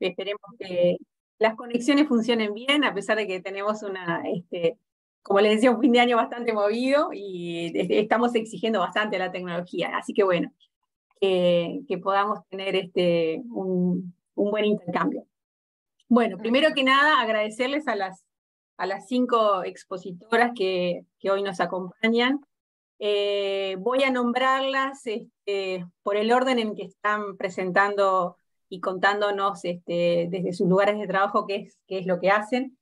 esperemos que las conexiones funcionen bien, a pesar de que tenemos una, este, como les decía, un fin de año bastante movido y estamos exigiendo bastante la tecnología. Así que bueno, que, podamos tener este, un, buen intercambio. Bueno, primero que nada, agradecerles a las, a las cinco expositoras que, que hoy nos acompañan. Eh, voy a nombrarlas este, por el orden en que están presentando y contándonos este, desde sus lugares de trabajo qué es, qué es lo que hacen.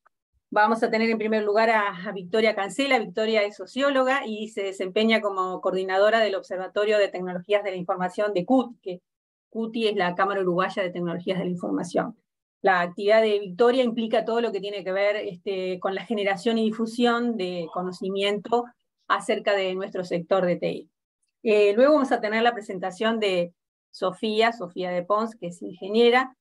Vamos a tener en primer lugar a, Victoria Cancela. Victoria es socióloga y se desempeña como coordinadora del Observatorio de Tecnologías de la Información de CUT, que CUTI es la Cámara Uruguaya de Tecnologías de la Información. La actividad de Victoria implica todo lo que tiene que ver este, con la generación y difusión de conocimiento acerca de nuestro sector de TI. Eh, luego vamos a tener la presentación de Sofía, Sofía de Pons, que es ingeniera.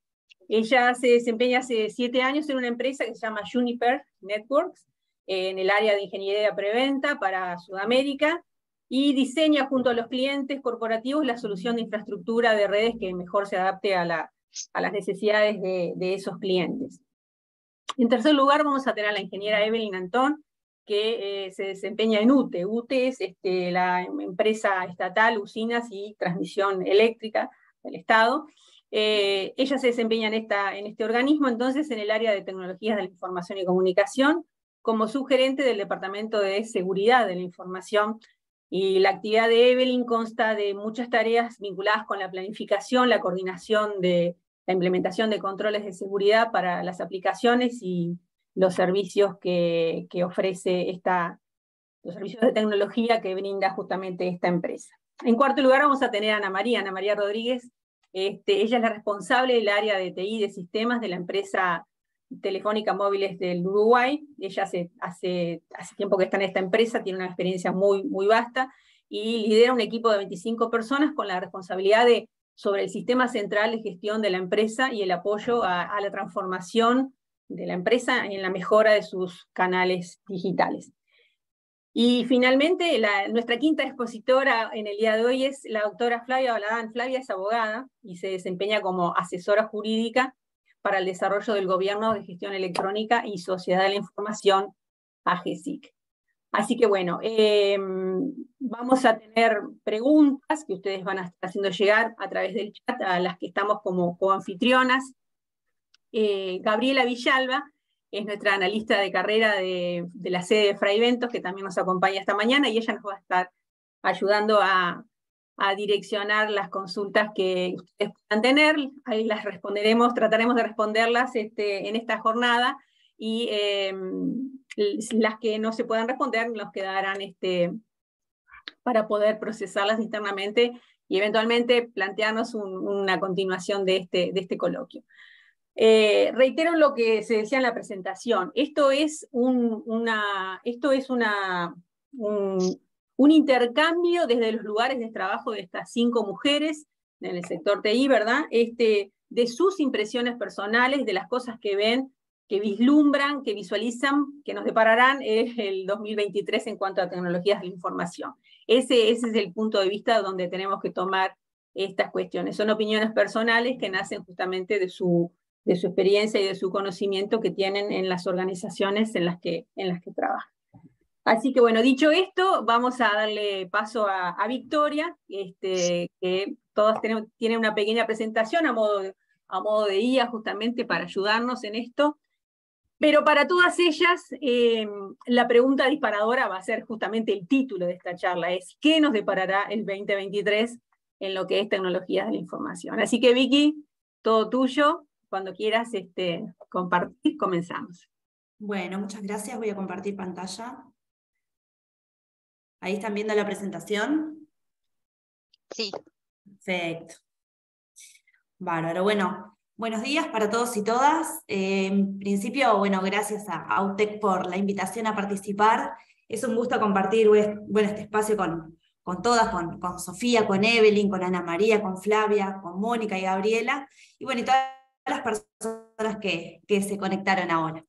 Ella se desempeña hace siete años en una empresa que se llama Juniper Networks, en el área de ingeniería preventa para Sudamérica, y diseña junto a los clientes corporativos la solución de infraestructura de redes que mejor se adapte a, las necesidades de, de, esos clientes. En tercer lugar, vamos a tener a la ingeniera Evelyn Antón, que eh, se desempeña en UTE. UTE es este, la empresa estatal, usinas y transmisión eléctrica del Estado. Eh, ella se desempeña en, en este organismo, entonces, en el área de tecnologías de la información y comunicación, como subgerente del Departamento de Seguridad de la Información. Y la actividad de Evelyn consta de muchas tareas vinculadas con la planificación, la coordinación de la implementación de controles de seguridad para las aplicaciones y los servicios que, ofrece esta, los servicios de tecnología que brinda justamente esta empresa. En cuarto lugar vamos a tener a Ana María, Ana María Rodríguez, este, ella es la responsable del área de TI de sistemas de la empresa Telefónica Móviles del Uruguay. Ella hace, hace, hace tiempo que está en esta empresa, tiene una experiencia muy, muy vasta y lidera un equipo de 25 personas con la responsabilidad de sobre el sistema central de gestión de la empresa y el apoyo a, a la transformación de la empresa en la mejora de sus canales digitales. Y finalmente, nuestra quinta expositora en el día de hoy es la doctora Flavia Baladán. Flavia es abogada y se desempeña como asesora jurídica para el desarrollo del Gobierno de Gestión Electrónica y Sociedad de la Información, AGESIC. Así que bueno, em, vamos a tener preguntas que ustedes van a estar haciendo llegar a través del chat a las que estamos como coanfitrionas. Eh, Gabriela Villalba es nuestra analista de carrera de, la sede de Fray Ventos, que también nos acompaña esta mañana, y ella nos va a estar ayudando a, direccionar las consultas que ustedes puedan tener. Ahí las responderemos, trataremos de responderlas este, en esta jornada, y em, las que no se puedan responder nos quedarán este, para poder procesarlas internamente y eventualmente plantearnos una continuación de este, de este coloquio. Eh, reitero lo que se decía en la presentación. Esto es un, una, intercambio desde los lugares de trabajo de estas cinco mujeres en el sector TI, ¿verdad? Este, de sus impresiones personales, de las cosas que ven, que vislumbran, que visualizan, que nos depararán el 2023 en cuanto a tecnologías de la información. Ese, ese es el punto de vista donde tenemos que tomar estas cuestiones. Son opiniones personales que nacen justamente de su, de su experiencia y de su conocimiento que tienen en las organizaciones en las que, en las que trabajan. Así que bueno, dicho esto, vamos a darle paso a, Victoria, este, que todas tienen una pequeña presentación a modo, de, a modo de justamente para ayudarnos en esto. Pero para todas ellas, eh, la pregunta disparadora va a ser justamente el título de esta charla, es ¿qué nos deparará el 2023 en lo que es tecnologías de la información? Así que Vicky, todo tuyo, cuando quieras este, compartir, comenzamos. Bueno, muchas gracias. Voy a compartir pantalla. ¿Ahí están viendo la presentación? Sí. Perfecto. Bárbaro. Bueno, buenos días para todos y todas. Eh, en principio, bueno, gracias a Autec por la invitación a participar. Es un gusto compartir bueno, este espacio con, con todas, con, con Sofía, con Evelyn, con Ana María, con Flavia, con Mónica y Gabriela. Y bueno, y todas las personas que, que se conectaron ahora.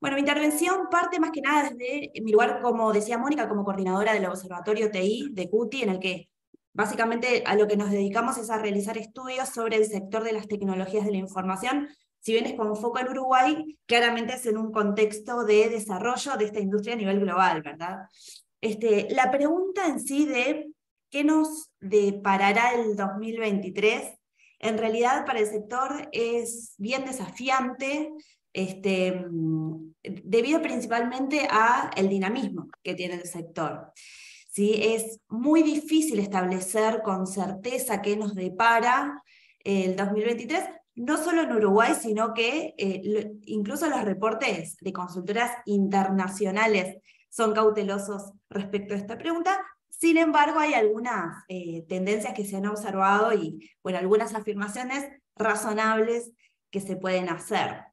Bueno, mi intervención parte más que nada desde mi lugar, como decía Mónica, como coordinadora del Observatorio TI de CUTI, en el que básicamente a lo que nos dedicamos es a realizar estudios sobre el sector de las tecnologías de la información, si bien es con foco en Uruguay, claramente es en un contexto de desarrollo de esta industria a nivel global, ¿verdad? Este, la pregunta en sí de qué nos deparará el 2023, en realidad para el sector es bien desafiante, este, debido principalmente a el dinamismo que tiene el sector. ¿Sí? Es muy difícil establecer con certeza qué nos depara el 2023, no solo en Uruguay, sino que eh, incluso los reportes de consultoras internacionales son cautelosos respecto a esta pregunta. Sin embargo, hay algunas eh, tendencias que se han observado y bueno, algunas afirmaciones razonables que se pueden hacer.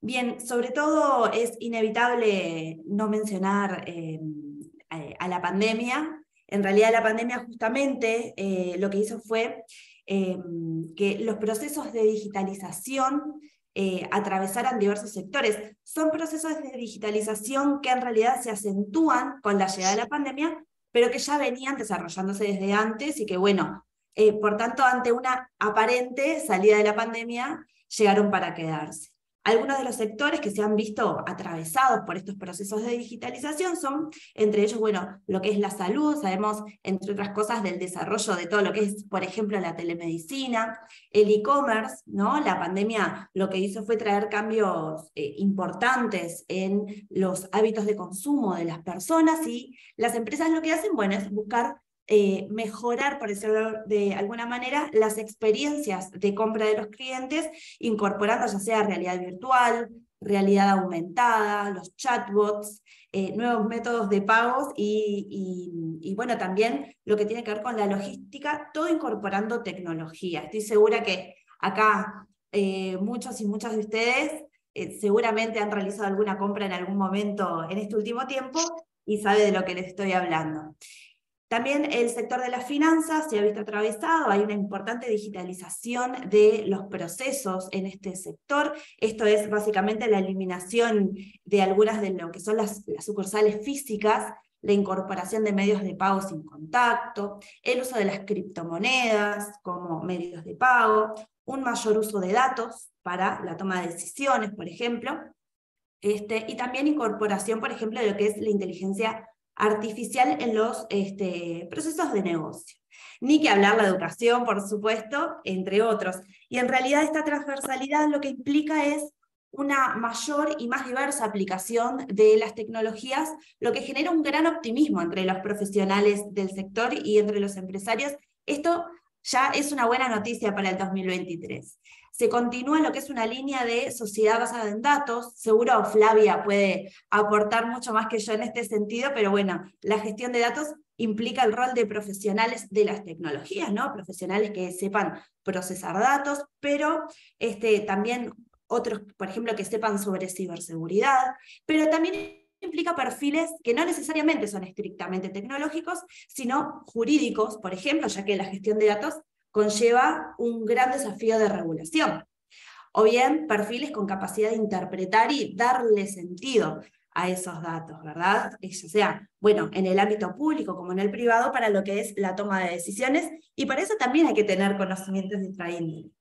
Bien, sobre todo es inevitable no mencionar eh, a la pandemia. En realidad la pandemia justamente eh, lo que hizo fue que los procesos de digitalización eh, atravesaran diversos sectores. Son procesos de digitalización que en realidad se acentúan con la llegada de la pandemia, pero que ya venían desarrollándose desde antes y que, bueno, eh, por tanto, ante una aparente salida de la pandemia, llegaron para quedarse. Algunos de los sectores que se han visto atravesados por estos procesos de digitalización son, entre ellos, bueno, lo que es la salud, sabemos, entre otras cosas, del desarrollo de todo lo que es, por ejemplo, la telemedicina, el e-commerce, ¿no? La pandemia lo que hizo fue traer cambios eh, importantes en los hábitos de consumo de las personas y las empresas lo que hacen, bueno, es buscar eh, mejorar, por decirlo de alguna manera, las experiencias de compra de los clientes, incorporando ya sea realidad virtual, realidad aumentada, los chatbots, eh, nuevos métodos de pagos y, bueno, también lo que tiene que ver con la logística, todo incorporando tecnología. Estoy segura que acá eh, muchos y muchas de ustedes seguramente han realizado alguna compra en algún momento en este último tiempo y sabe de lo que les estoy hablando. También el sector de las finanzas se ha visto atravesado, hay una importante digitalización de los procesos en este sector. Esto es básicamente la eliminación de algunas de lo que son las, sucursales físicas, la incorporación de medios de pago sin contacto, el uso de las criptomonedas como medios de pago, un mayor uso de datos para la toma de decisiones, por ejemplo, este, y también incorporación, por ejemplo, de lo que es la inteligencia artificial en los este, procesos de negocio. Ni que hablar la educación, por supuesto, entre otros. Y en realidad esta transversalidad lo que implica es una mayor y más diversa aplicación de las tecnologías, lo que genera un gran optimismo entre los profesionales del sector y entre los empresarios. Esto ya es una buena noticia para el 2023 se continúa lo que es una línea de sociedad basada en datos. Seguro Flavia puede aportar mucho más que yo en este sentido, pero bueno, la gestión de datos implica el rol de profesionales de las tecnologías, ¿no? Profesionales que sepan procesar datos, pero este, también otros, por ejemplo, que sepan sobre ciberseguridad, pero también implica perfiles que no necesariamente son estrictamente tecnológicos, sino jurídicos, por ejemplo, ya que la gestión de datos conlleva un gran desafío de regulación. O bien perfiles con capacidad de interpretar y darle sentido a esos datos, ¿verdad? Ya sea, bueno, en el ámbito público como en el privado para lo que es la toma de decisiones y para eso también hay que tener conocimientos de.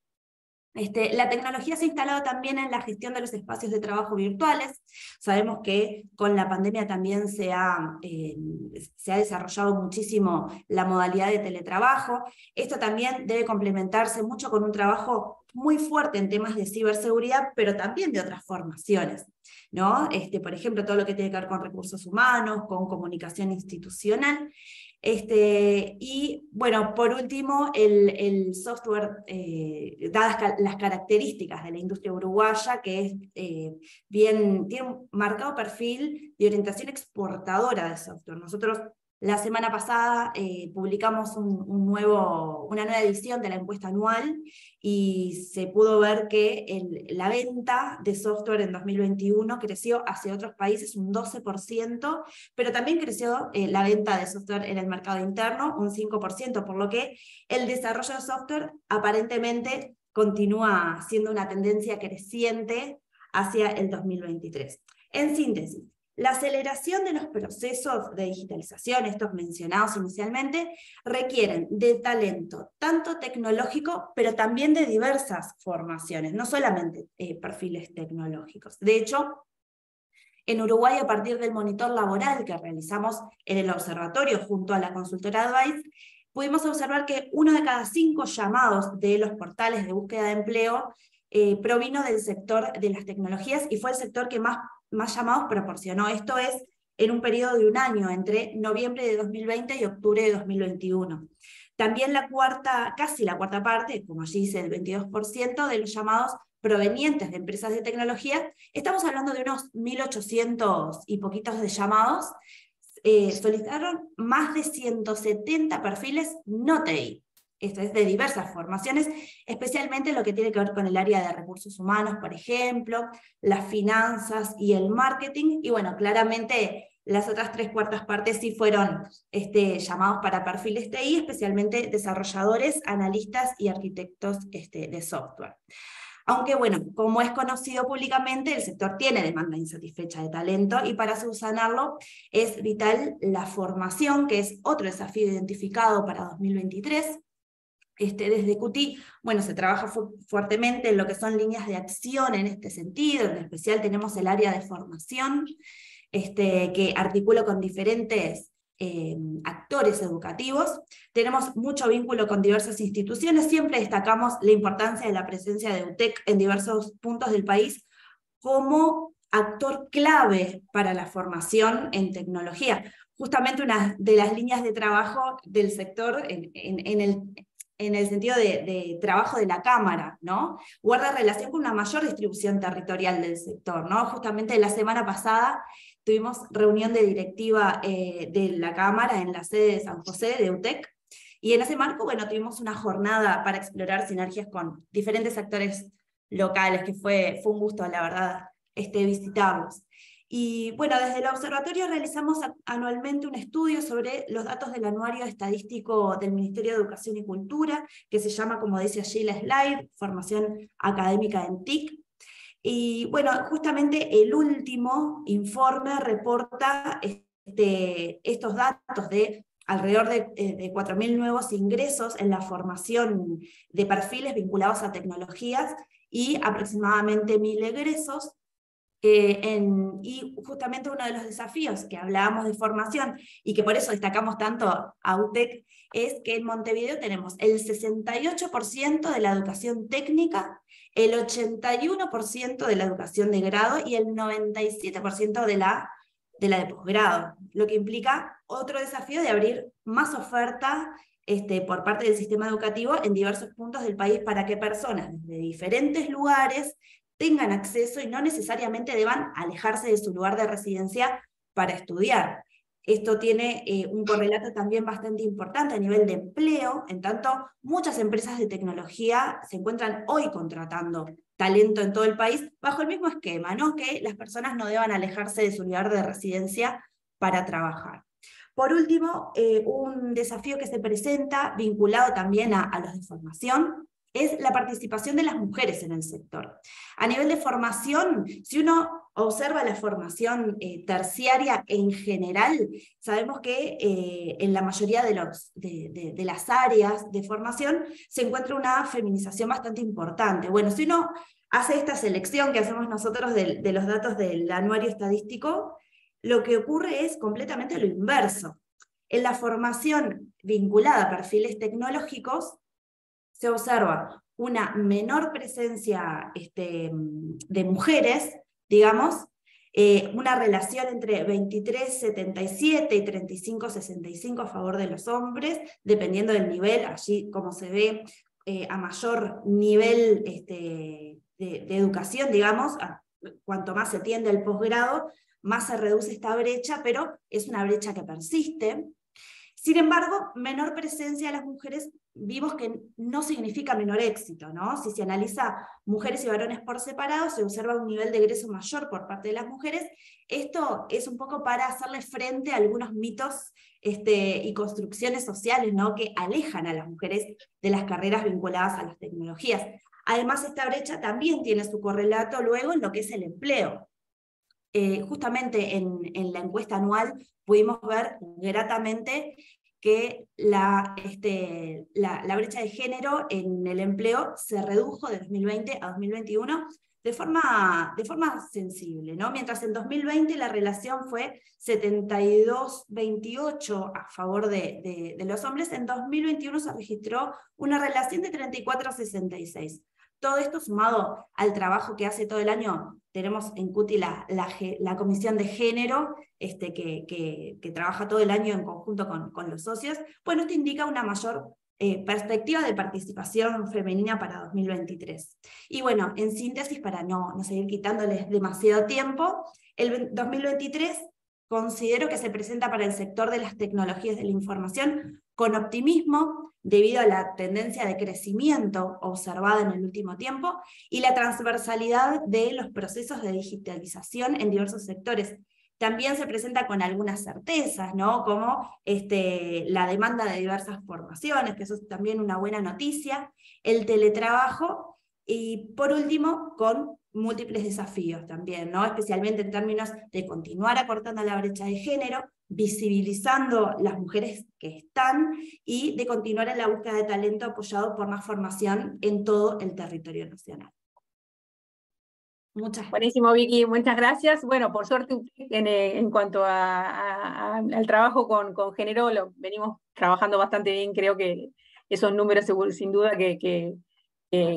Este, la tecnología se ha instalado también en la gestión de los espacios de trabajo virtuales. Sabemos que con la pandemia también se ha, eh, se ha desarrollado muchísimo la modalidad de teletrabajo. Esto también debe complementarse mucho con un trabajo muy fuerte en temas de ciberseguridad, pero también de otras formaciones. ¿no? Este, por ejemplo, todo lo que tiene que ver con recursos humanos, con comunicación institucional. Este, y bueno, por último, el, software, eh, dadas las características de la industria uruguaya, que es eh, bien, tiene un marcado perfil de orientación exportadora de software. Nosotros la semana pasada eh, publicamos un, nuevo, una nueva edición de la encuesta anual y se pudo ver que la venta de software en 2021 creció hacia otros países un 12%, pero también creció eh, la venta de software en el mercado interno un 5%, por lo que el desarrollo de software aparentemente continúa siendo una tendencia creciente hacia el 2023. En síntesis, La aceleración de los procesos de digitalización, estos mencionados inicialmente, requieren de talento, tanto tecnológico, pero también de diversas formaciones, no solamente eh, perfiles tecnológicos. De hecho, en Uruguay, a partir del monitor laboral que realizamos en el observatorio junto a la consultora Advice, pudimos observar que uno de cada cinco llamados de los portales de búsqueda de empleo eh, provino del sector de las tecnologías y fue el sector que más más llamados proporcionó. Esto es en un periodo de un año, entre noviembre de 2020 y octubre de 2021. También la cuarta, casi la cuarta parte, como allí dice el 22% de los llamados provenientes de empresas de tecnología, estamos hablando de unos 1.800 y poquitos de llamados, eh, solicitaron más de 170 perfiles no TI esto es de diversas formaciones, especialmente lo que tiene que ver con el área de recursos humanos, por ejemplo, las finanzas y el marketing, y bueno, claramente las otras tres cuartas partes sí fueron este, llamados para perfiles TI, especialmente desarrolladores, analistas y arquitectos este, de software. Aunque bueno, como es conocido públicamente, el sector tiene demanda insatisfecha de talento y para subsanarlo es vital la formación, que es otro desafío identificado para 2023. Este, desde QT, bueno, se trabaja fuertemente en lo que son líneas de acción en este sentido, en especial tenemos el área de formación, este, que articula con diferentes eh, actores educativos. Tenemos mucho vínculo con diversas instituciones, siempre destacamos la importancia de la presencia de UTEC en diversos puntos del país como actor clave para la formación en tecnología. Justamente una de las líneas de trabajo del sector en el, en el sentido de, trabajo de la Cámara, ¿no? Guarda relación con una mayor distribución territorial del sector, ¿no? Justamente la semana pasada tuvimos reunión de directiva eh, de la Cámara en la sede de San José de UTEC, y en ese marco, bueno, tuvimos una jornada para explorar sinergias con diferentes actores locales, que fue, fue un gusto, la verdad, este, visitarlos. Y bueno, desde el observatorio realizamos anualmente un estudio sobre los datos del anuario estadístico del Ministerio de Educación y Cultura, que se llama, como dice allí la slide, Formación Académica en TIC. Y bueno, justamente el último informe reporta este, estos datos de alrededor de, eh, de 4.000 nuevos ingresos en la formación de perfiles vinculados a tecnologías y aproximadamente 1.000 egresos eh, y justamente uno de los desafíos que hablábamos de formación y que por eso destacamos tanto a UTEC es que en Montevideo tenemos el 68% de la educación técnica, el 81% de la educación de grado y el 97% de la, de posgrado, lo que implica otro desafío de abrir más oferta este, por parte del sistema educativo en diversos puntos del país para que personas de diferentes lugares tengan acceso y no necesariamente deban alejarse de su lugar de residencia para estudiar. Esto tiene eh, un correlato también bastante importante a nivel de empleo, en tanto muchas empresas de tecnología se encuentran hoy contratando talento en todo el país bajo el mismo esquema, ¿no? que las personas no deban alejarse de su lugar de residencia para trabajar. Por último, eh, un desafío que se presenta vinculado también a, a los de formación es la participación de las mujeres en el sector. A nivel de formación, si uno observa la formación eh, terciaria en general, sabemos que eh, en la mayoría de, los, de, las áreas de formación se encuentra una feminización bastante importante. Bueno, si uno hace esta selección que hacemos nosotros de, de los datos del anuario estadístico, lo que ocurre es completamente lo inverso. En la formación vinculada a perfiles tecnológicos, se observa una menor presencia este, de mujeres, digamos, eh, una relación entre 23,77 y 35,65 a favor de los hombres, dependiendo del nivel, allí como se ve eh, a mayor nivel este, de, de, educación, digamos, cuanto más se tiende al posgrado, más se reduce esta brecha, pero es una brecha que persiste. Sin embargo, menor presencia de las mujeres vimos que no significa menor éxito, ¿no? Si se analiza mujeres y varones por separado, se observa un nivel de egreso mayor por parte de las mujeres. Esto es un poco para hacerle frente a algunos mitos este, y construcciones sociales, ¿no? Que alejan a las mujeres de las carreras vinculadas a las tecnologías. Además, esta brecha también tiene su correlato luego en lo que es el empleo. eh, justamente en, la encuesta anual pudimos ver gratamente que la, este, la, la, brecha de género en el empleo se redujo de 2020 a 2021 de forma, de forma sensible, ¿no? Mientras en 2020 la relación fue 72-28 a favor de, de, los hombres, en 2021 se registró una relación de 34-66. Todo esto sumado al trabajo que hace todo el año, tenemos en CUTI la, comisión de género, este, que, trabaja todo el año en conjunto con, con los socios, bueno, esto indica una mayor eh, perspectiva de participación femenina para 2023. Y bueno, en síntesis, para no, no seguir quitándoles demasiado tiempo, el 2023 considero que se presenta para el sector de las tecnologías de la información con optimismo debido a la tendencia de crecimiento observada en el último tiempo y la transversalidad de los procesos de digitalización en diversos sectores también se presenta con algunas certezas, ¿no? Como este, la demanda de diversas formaciones, que eso es también una buena noticia, el teletrabajo y por último con múltiples desafíos también, ¿no? especialmente en términos de continuar acortando la brecha de género, visibilizando las mujeres que están y de continuar en la búsqueda de talento apoyado por más formación en todo el territorio nacional. Muchas. Buenísimo, Vicky, muchas gracias. Bueno, por suerte, en, eh, en cuanto a, al trabajo con, con género, lo venimos trabajando bastante bien. Creo que esos números, sin duda, que, que,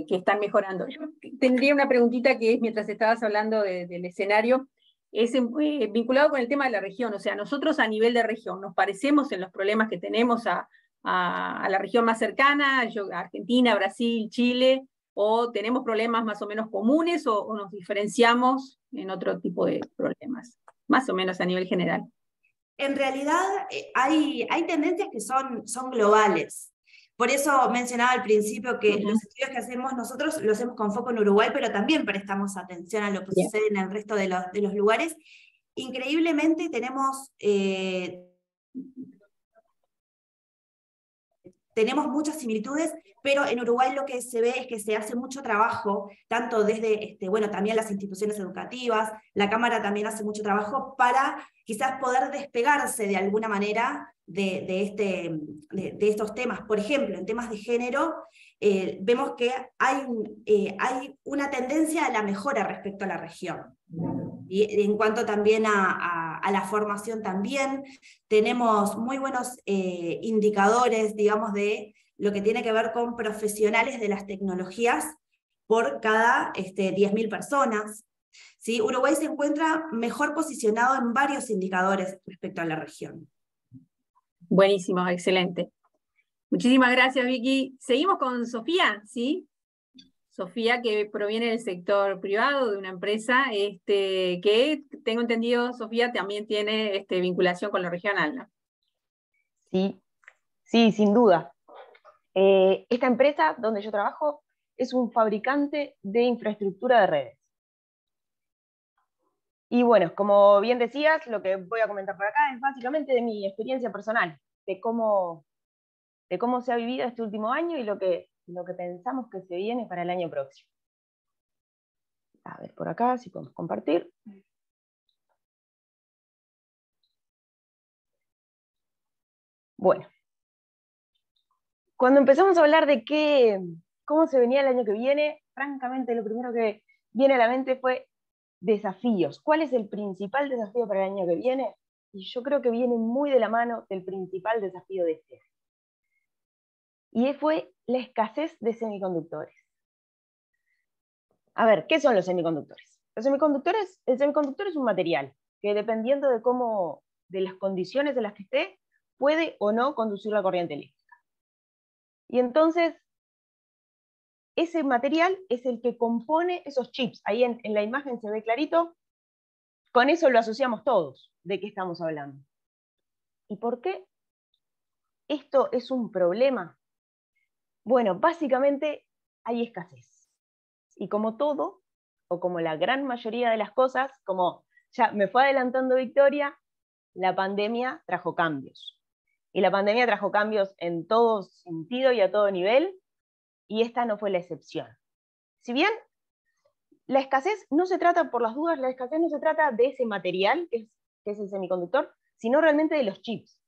que, están mejorando. Yo tendría una preguntita que es, mientras estabas hablando del escenario, es eh, vinculado con el tema de la región. O sea, nosotros a nivel de región, ¿nos parecemos en los problemas que tenemos a, la región más cercana, Argentina, Brasil, Chile? o tenemos problemas más o menos comunes o, nos diferenciamos en otro tipo de problemas, más o menos a nivel general. En realidad eh, hay, hay tendencias que son, son globales. Por eso mencionaba al principio que los estudios que hacemos nosotros los hacemos con foco en Uruguay, pero también prestamos atención a lo que sucede en el resto de los, de los lugares. Increíblemente tenemos eh, tenemos muchas similitudes, pero en Uruguay lo que se ve es que se hace mucho trabajo, tanto desde, este, bueno, también las instituciones educativas, la Cámara también hace mucho trabajo para quizás poder despegarse de alguna manera de, este, de, estos temas. Por ejemplo, en temas de género, eh, vemos que hay, eh, hay una tendencia a la mejora respecto a la región. Y en cuanto también a, la formación también, tenemos muy buenos eh, indicadores, digamos, de lo que tiene que ver con profesionales de las tecnologías por cada este, 10.000 personas. ¿sí? Uruguay se encuentra mejor posicionado en varios indicadores respecto a la región. Buenísimo, excelente. Muchísimas gracias, Vicky. Seguimos con Sofía, ¿sí? Sofía, que proviene del sector privado, de una empresa, este, que tengo entendido, Sofía, también tiene este, vinculación con lo regional, ¿no? Sí, sí, sin duda. Eh, esta empresa donde yo trabajo es un fabricante de infraestructura de redes. Y bueno, como bien decías, lo que voy a comentar por acá es básicamente de mi experiencia personal, de cómo, de cómo se ha vivido este último año y lo que lo que pensamos que se viene para el año próximo. A ver, por acá, si podemos compartir. Bueno, cuando empezamos a hablar de qué, cómo se venía el año que viene, francamente lo primero que viene a la mente fue desafíos. ¿Cuál es el principal desafío para el año que viene? Y yo creo que viene muy de la mano del principal desafío de este año y fue la escasez de semiconductores. A ver, ¿qué son los semiconductores? Los semiconductores, el semiconductor es un material que dependiendo de cómo, de las condiciones en las que esté, puede o no conducir la corriente eléctrica. Y entonces, ese material es el que compone esos chips. Ahí en, la imagen se ve clarito. Con eso lo asociamos todos, de qué estamos hablando. ¿Y por qué esto es un problema bueno, básicamente hay escasez. Y como todo, o como la gran mayoría de las cosas, como ya me fue adelantando Victoria, la pandemia trajo cambios. Y la pandemia trajo cambios en todo sentido y a todo nivel, y esta no fue la excepción. Si bien la escasez no se trata, por las dudas, la escasez no se trata de ese material, que es, el semiconductor, sino realmente de los chips.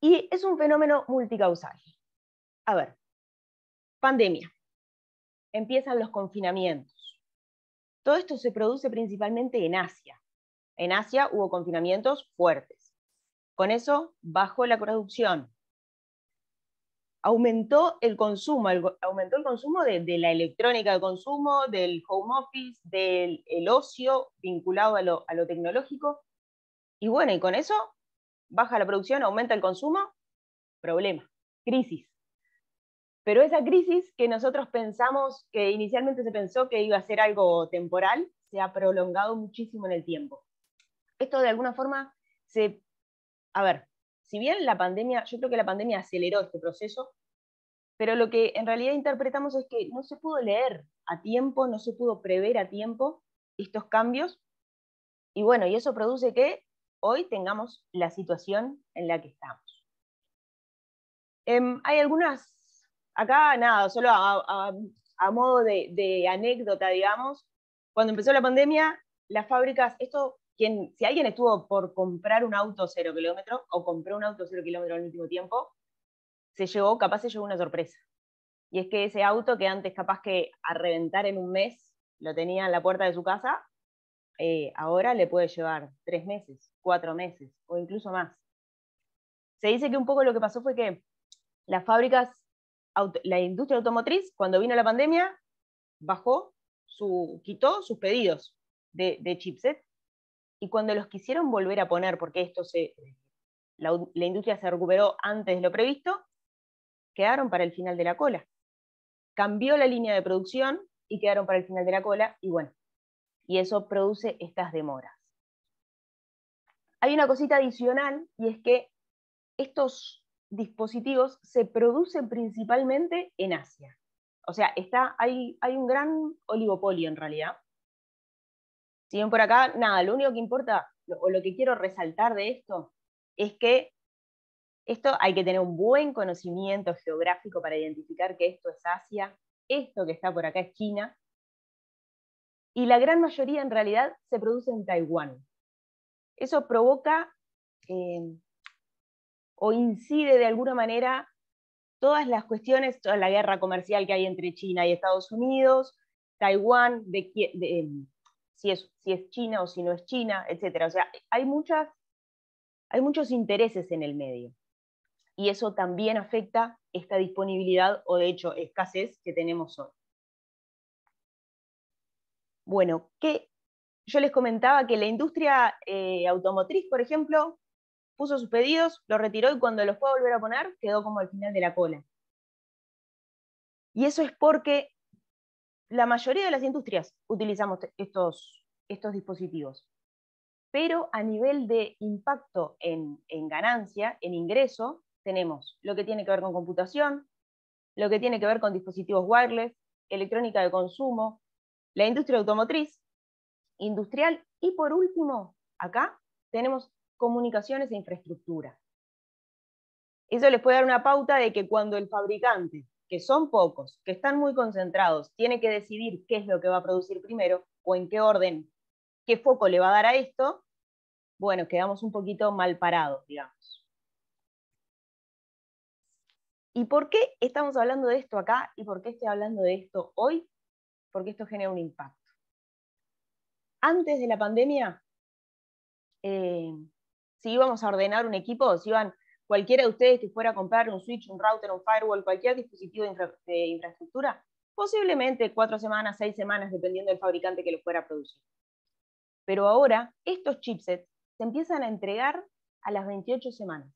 Y es un fenómeno multicausal. A ver, pandemia. Empiezan los confinamientos. Todo esto se produce principalmente en Asia. En Asia hubo confinamientos fuertes. Con eso bajó la producción, aumentó el consumo, aumentó el consumo de, la electrónica de consumo, del home office, del ocio vinculado a lo, a lo tecnológico. Y bueno, y con eso baja la producción, aumenta el consumo, problema, crisis. Pero esa crisis que nosotros pensamos, que inicialmente se pensó que iba a ser algo temporal, se ha prolongado muchísimo en el tiempo. Esto de alguna forma se... A ver, si bien la pandemia, yo creo que la pandemia aceleró este proceso, pero lo que en realidad interpretamos es que no se pudo leer a tiempo, no se pudo prever a tiempo estos cambios, y bueno, y eso produce que hoy tengamos la situación en la que estamos. Em, hay algunas, acá nada, solo a, modo de, de, anécdota, digamos, cuando empezó la pandemia, las fábricas, esto si alguien estuvo por comprar un auto cero kilómetro o compró un auto cero kilómetro al último tiempo, se llevó, capaz se llevó una sorpresa. Y es que ese auto que antes capaz que a reventar en un mes lo tenía en la puerta de su casa, eh, ahora le puede llevar tres meses, cuatro meses o incluso más. Se dice que un poco lo que pasó fue que las fábricas, la industria automotriz, cuando vino la pandemia, bajó, quitó sus pedidos de chipset y cuando los quisieron volver a poner, porque esto se, la, industria se recuperó antes de lo previsto, quedaron para el final de la cola. Cambió la línea de producción y quedaron para el final de la cola, y bueno, y eso produce estas demoras. Hay una cosita adicional, y es que estos dispositivos se producen principalmente en Asia. O sea, está, hay, hay un gran oligopolio en realidad. Si bien por acá, nada, lo único que importa, o lo que quiero resaltar de esto, es que esto hay que tener un buen conocimiento geográfico para identificar que esto es Asia, esto que está por acá es China, y la gran mayoría en realidad se produce en Taiwán. Eso provoca eh, o incide de alguna manera todas las cuestiones, toda la guerra comercial que hay entre China y Estados Unidos, Taiwán, de, si es, si es China o si no es China, etc. O sea, hay, muchas, hay muchos intereses en el medio. Y eso también afecta esta disponibilidad o de hecho escasez que tenemos hoy. Bueno, que yo les comentaba que la industria eh, automotriz, por ejemplo, puso sus pedidos, los retiró y cuando los fue a volver a poner quedó como al final de la cola. Y eso es porque la mayoría de las industrias utilizamos estos, dispositivos, pero a nivel de impacto en, ganancia, en ingreso, tenemos lo que tiene que ver con computación, lo que tiene que ver con dispositivos wireless, electrónica de consumo, la industria automotriz, industrial y por último, acá tenemos comunicaciones e infraestructura. Eso les puede dar una pauta de que cuando el fabricante que son pocos, que están muy concentrados, tiene que decidir qué es lo que va a producir primero o en qué orden, qué foco le va a dar a esto, bueno, quedamos un poquito mal parados, digamos. ¿Y por qué estamos hablando de esto acá y por qué estoy hablando de esto hoy? Porque esto genera un impacto. Antes de la pandemia, eh, si íbamos a ordenar un equipo, si iban cualquiera de ustedes que fuera a comprar un switch, un router, un firewall, cualquier dispositivo de, infraestructura, posiblemente cuatro semanas, seis semanas, dependiendo del fabricante que lo fuera a producir. Pero ahora estos chipsets se empiezan a entregar a las 28 semanas.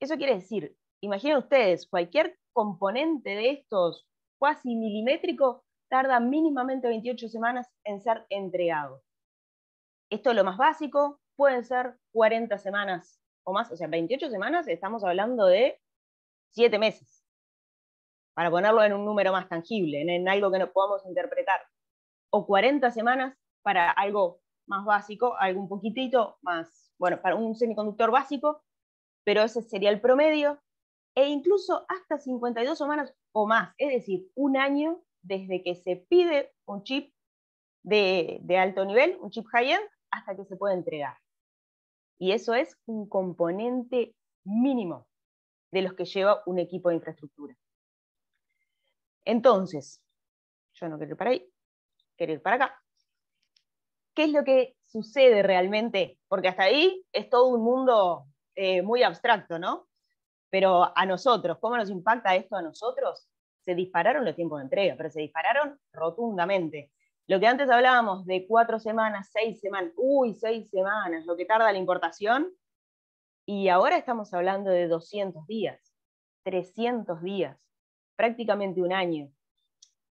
Eso quiere decir, imaginen ustedes, cualquier componente de estos cuasi milimétrico tarda mínimamente 28 semanas en ser entregado. Esto es lo más básico, pueden ser 40 semanas o más, o sea, 28 semanas, estamos hablando de 7 meses, para ponerlo en un número más tangible, en, algo que no podamos interpretar, o 40 semanas para algo más básico, algo un poquitito más, bueno, para un semiconductor básico, pero ese sería el promedio, e incluso hasta 52 semanas o más, es decir, un año desde que se pide un chip de, alto nivel, un chip high-end, hasta que se puede entregar. Y eso es un componente mínimo de los que lleva un equipo de infraestructura. Entonces, yo no quiero ir para ahí, quiero ir para acá. ¿Qué es lo que sucede realmente? Porque hasta ahí es todo un mundo eh, muy abstracto, ¿no? Pero a nosotros, ¿cómo nos impacta esto a nosotros? Se dispararon los tiempos de entrega, pero se dispararon rotundamente. Lo que antes hablábamos de cuatro semanas, seis semanas, uy, seis semanas, lo que tarda la importación, y ahora estamos hablando de 200 días, 300 días, prácticamente un año.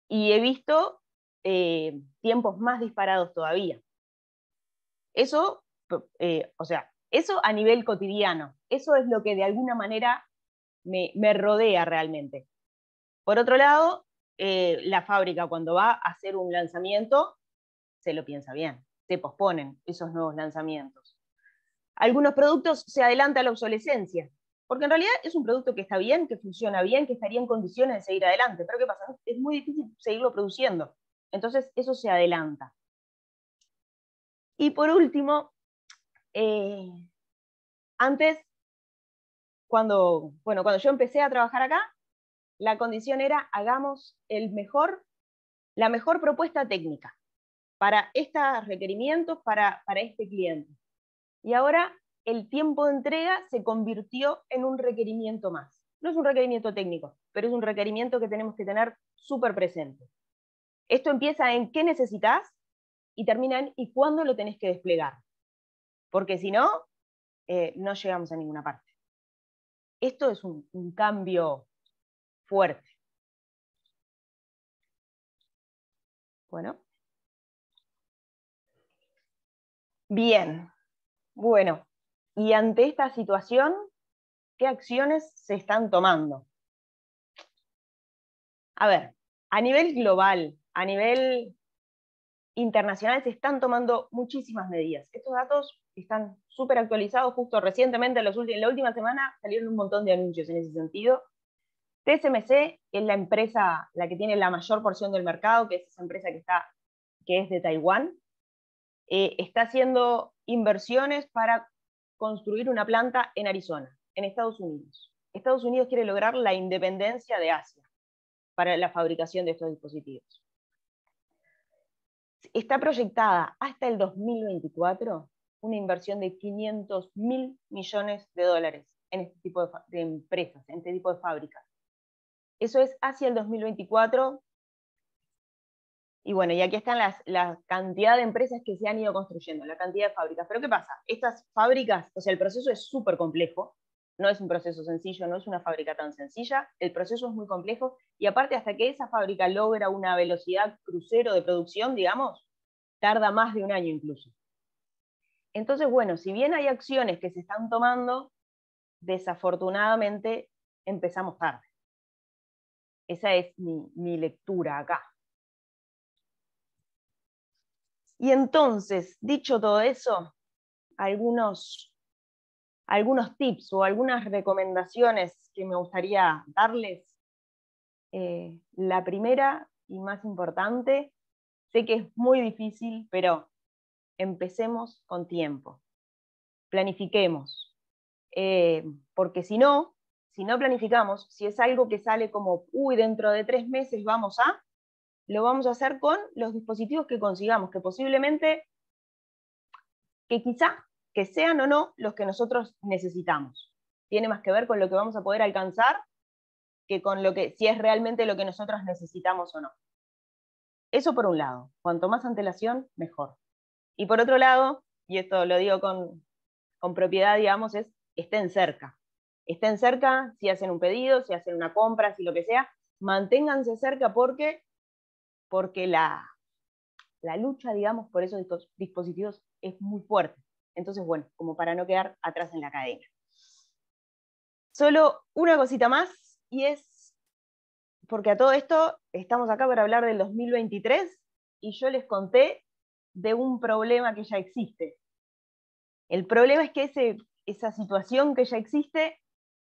Y he visto eh, tiempos más disparados todavía. Eso, eh, o sea, eso a nivel cotidiano, eso es lo que de alguna manera me, rodea realmente. Por otro lado, eh, la fábrica cuando va a hacer un lanzamiento, se lo piensa bien, se posponen esos nuevos lanzamientos. Algunos productos se adelanta la obsolescencia, porque en realidad es un producto que está bien, que funciona bien, que estaría en condiciones de seguir adelante, pero ¿qué pasa? Es muy difícil seguirlo produciendo. Entonces, eso se adelanta. Y por último, eh, antes, cuando, bueno, cuando yo empecé a trabajar acá, la condición era hagamos la mejor propuesta técnica para estos requerimientos, para, este cliente. Y ahora el tiempo de entrega se convirtió en un requerimiento más. No es un requerimiento técnico, pero es un requerimiento que tenemos que tener súper presente. Esto empieza en qué necesitas y termina en y cuándo lo tenés que desplegar. Porque si no, eh, no llegamos a ninguna parte. Esto es un cambio fuerte. Bueno. Bien. Bueno, y ante esta situación, ¿qué acciones se están tomando? A ver, a nivel global, a nivel internacional se están tomando muchísimas medidas. Estos datos están súper actualizados, justo recientemente, en, la última semana salieron un montón de anuncios en ese sentido. TSMC es la empresa, la que tiene la mayor porción del mercado, que es esa empresa que, está, que es de Taiwán, eh, está haciendo inversiones para construir una planta en Arizona, en Estados Unidos. Estados Unidos quiere lograr la independencia de Asia para la fabricación de estos dispositivos está proyectada hasta el 2024 una inversión de 500 mil millones de dólares en este tipo de, empresas, en este tipo de fábricas. Eso es hacia el 2024. Y bueno, y aquí están las, la cantidad de empresas que se han ido construyendo, la cantidad de fábricas. Pero ¿qué pasa? Estas fábricas, o sea, el proceso es súper complejo, no es un proceso sencillo, no es una fábrica tan sencilla, el proceso es muy complejo y aparte hasta que esa fábrica logra una velocidad crucero de producción, digamos, tarda más de un año incluso. Entonces, bueno, si bien hay acciones que se están tomando, desafortunadamente empezamos tarde. Esa es mi, mi lectura acá. Y entonces, dicho todo eso, algunos algunos tips o algunas recomendaciones que me gustaría darles. Eh, la primera y más importante, sé que es muy difícil, pero empecemos con tiempo. Planifiquemos. Eh, porque si no, si no planificamos, si es algo que sale como, uy, dentro de tres meses vamos a, lo vamos a hacer con los dispositivos que consigamos, que posiblemente, que quizá que sean o no los que nosotros necesitamos. Tiene más que ver con lo que vamos a poder alcanzar que con lo que, si es realmente lo que nosotros necesitamos o no. Eso por un lado, cuanto más antelación, mejor. Y por otro lado, y esto lo digo con, con propiedad, digamos, es estén cerca. Estén cerca si hacen un pedido, si hacen una compra, si lo que sea, manténganse cerca porque, porque la, la lucha, digamos, por esos dispositivos es muy fuerte. Entonces, bueno, como para no quedar atrás en la cadena. Solo una cosita más, y es, porque a todo esto estamos acá para hablar del 2023, y yo les conté de un problema que ya existe. El problema es que esa situación que ya existe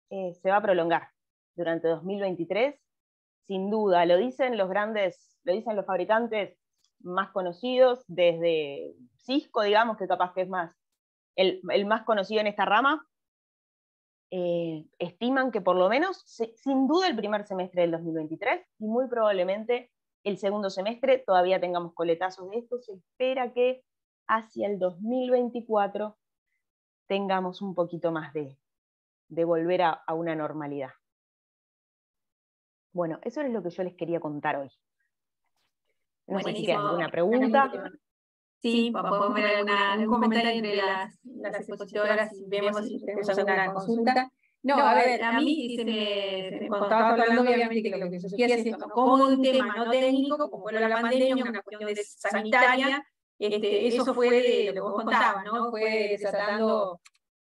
eh, se va a prolongar durante 2023, sin duda, lo dicen los grandes, lo dicen los fabricantes más conocidos, desde Cisco, digamos, que capaz que es más el, más conocido en esta rama, eh, estiman que por lo menos, sin duda, el primer semestre del 2023 y muy probablemente el segundo semestre todavía tengamos coletazos de esto. Se espera que hacia el 2024 tengamos un poquito más de, de volver a, una normalidad. Bueno, eso es lo que yo les quería contar hoy. No sé si tienen alguna pregunta. Sí, podemos ver alguna, algún comentario entre las, las expositoras y vemos si tenemos alguna consulta. No, a ver, a mí se me, cuando estaba hablando, obviamente, que lo que se sugiere es esto, como un tema no técnico, como fue la pandemia, una cuestión de sanitaria, este, eso fue de lo que vos contabas, ¿no? Fue desatando,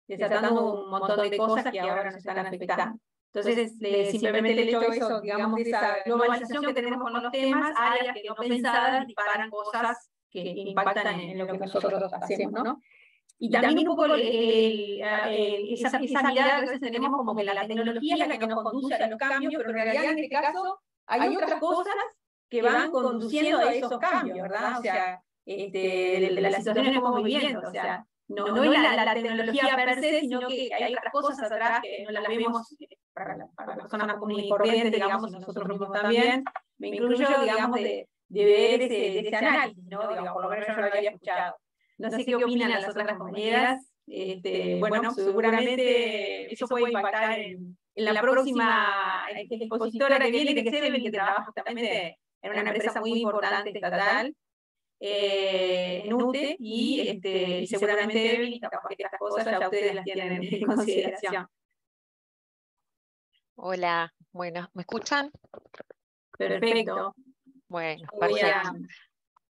desatando un montón de cosas que ahora nos están afectando. Entonces, simplemente el hecho de eso, digamos, de esa globalización que tenemos con los temas, áreas que no pensadas disparan cosas que impactan en, lo que nosotros hacemos, ¿no? Y también un poco el, esa, esa, mirada que a veces tenemos como que la tecnología es la que nos conduce a los cambios, pero en realidad en este caso hay otras cosas que van conduciendo a esos cambios, ¿verdad? O sea, este, de, de las situaciones que estamos viviendo, o sea, no, no, es la, la, tecnología per se, sino que hay otras cosas atrás que no las vemos para, las personas comunes y corrientes, digamos, nosotros mismos también. Me incluyo, digamos, de, de ver ese, ese análisis, ¿no? Digamos, por lo menos yo lo había escuchado. No sé qué opinan las otras compañeras. Este, bueno, seguramente eso puede impactar en, en la próxima expositora que viene, que se ve que trabaja justamente en una empresa muy importante estatal, eh, en UTE, y, este, seguramente porque estas cosas ya ustedes las tienen en consideración. Hola, bueno, ¿me escuchan? Perfecto. Bueno, perfecto.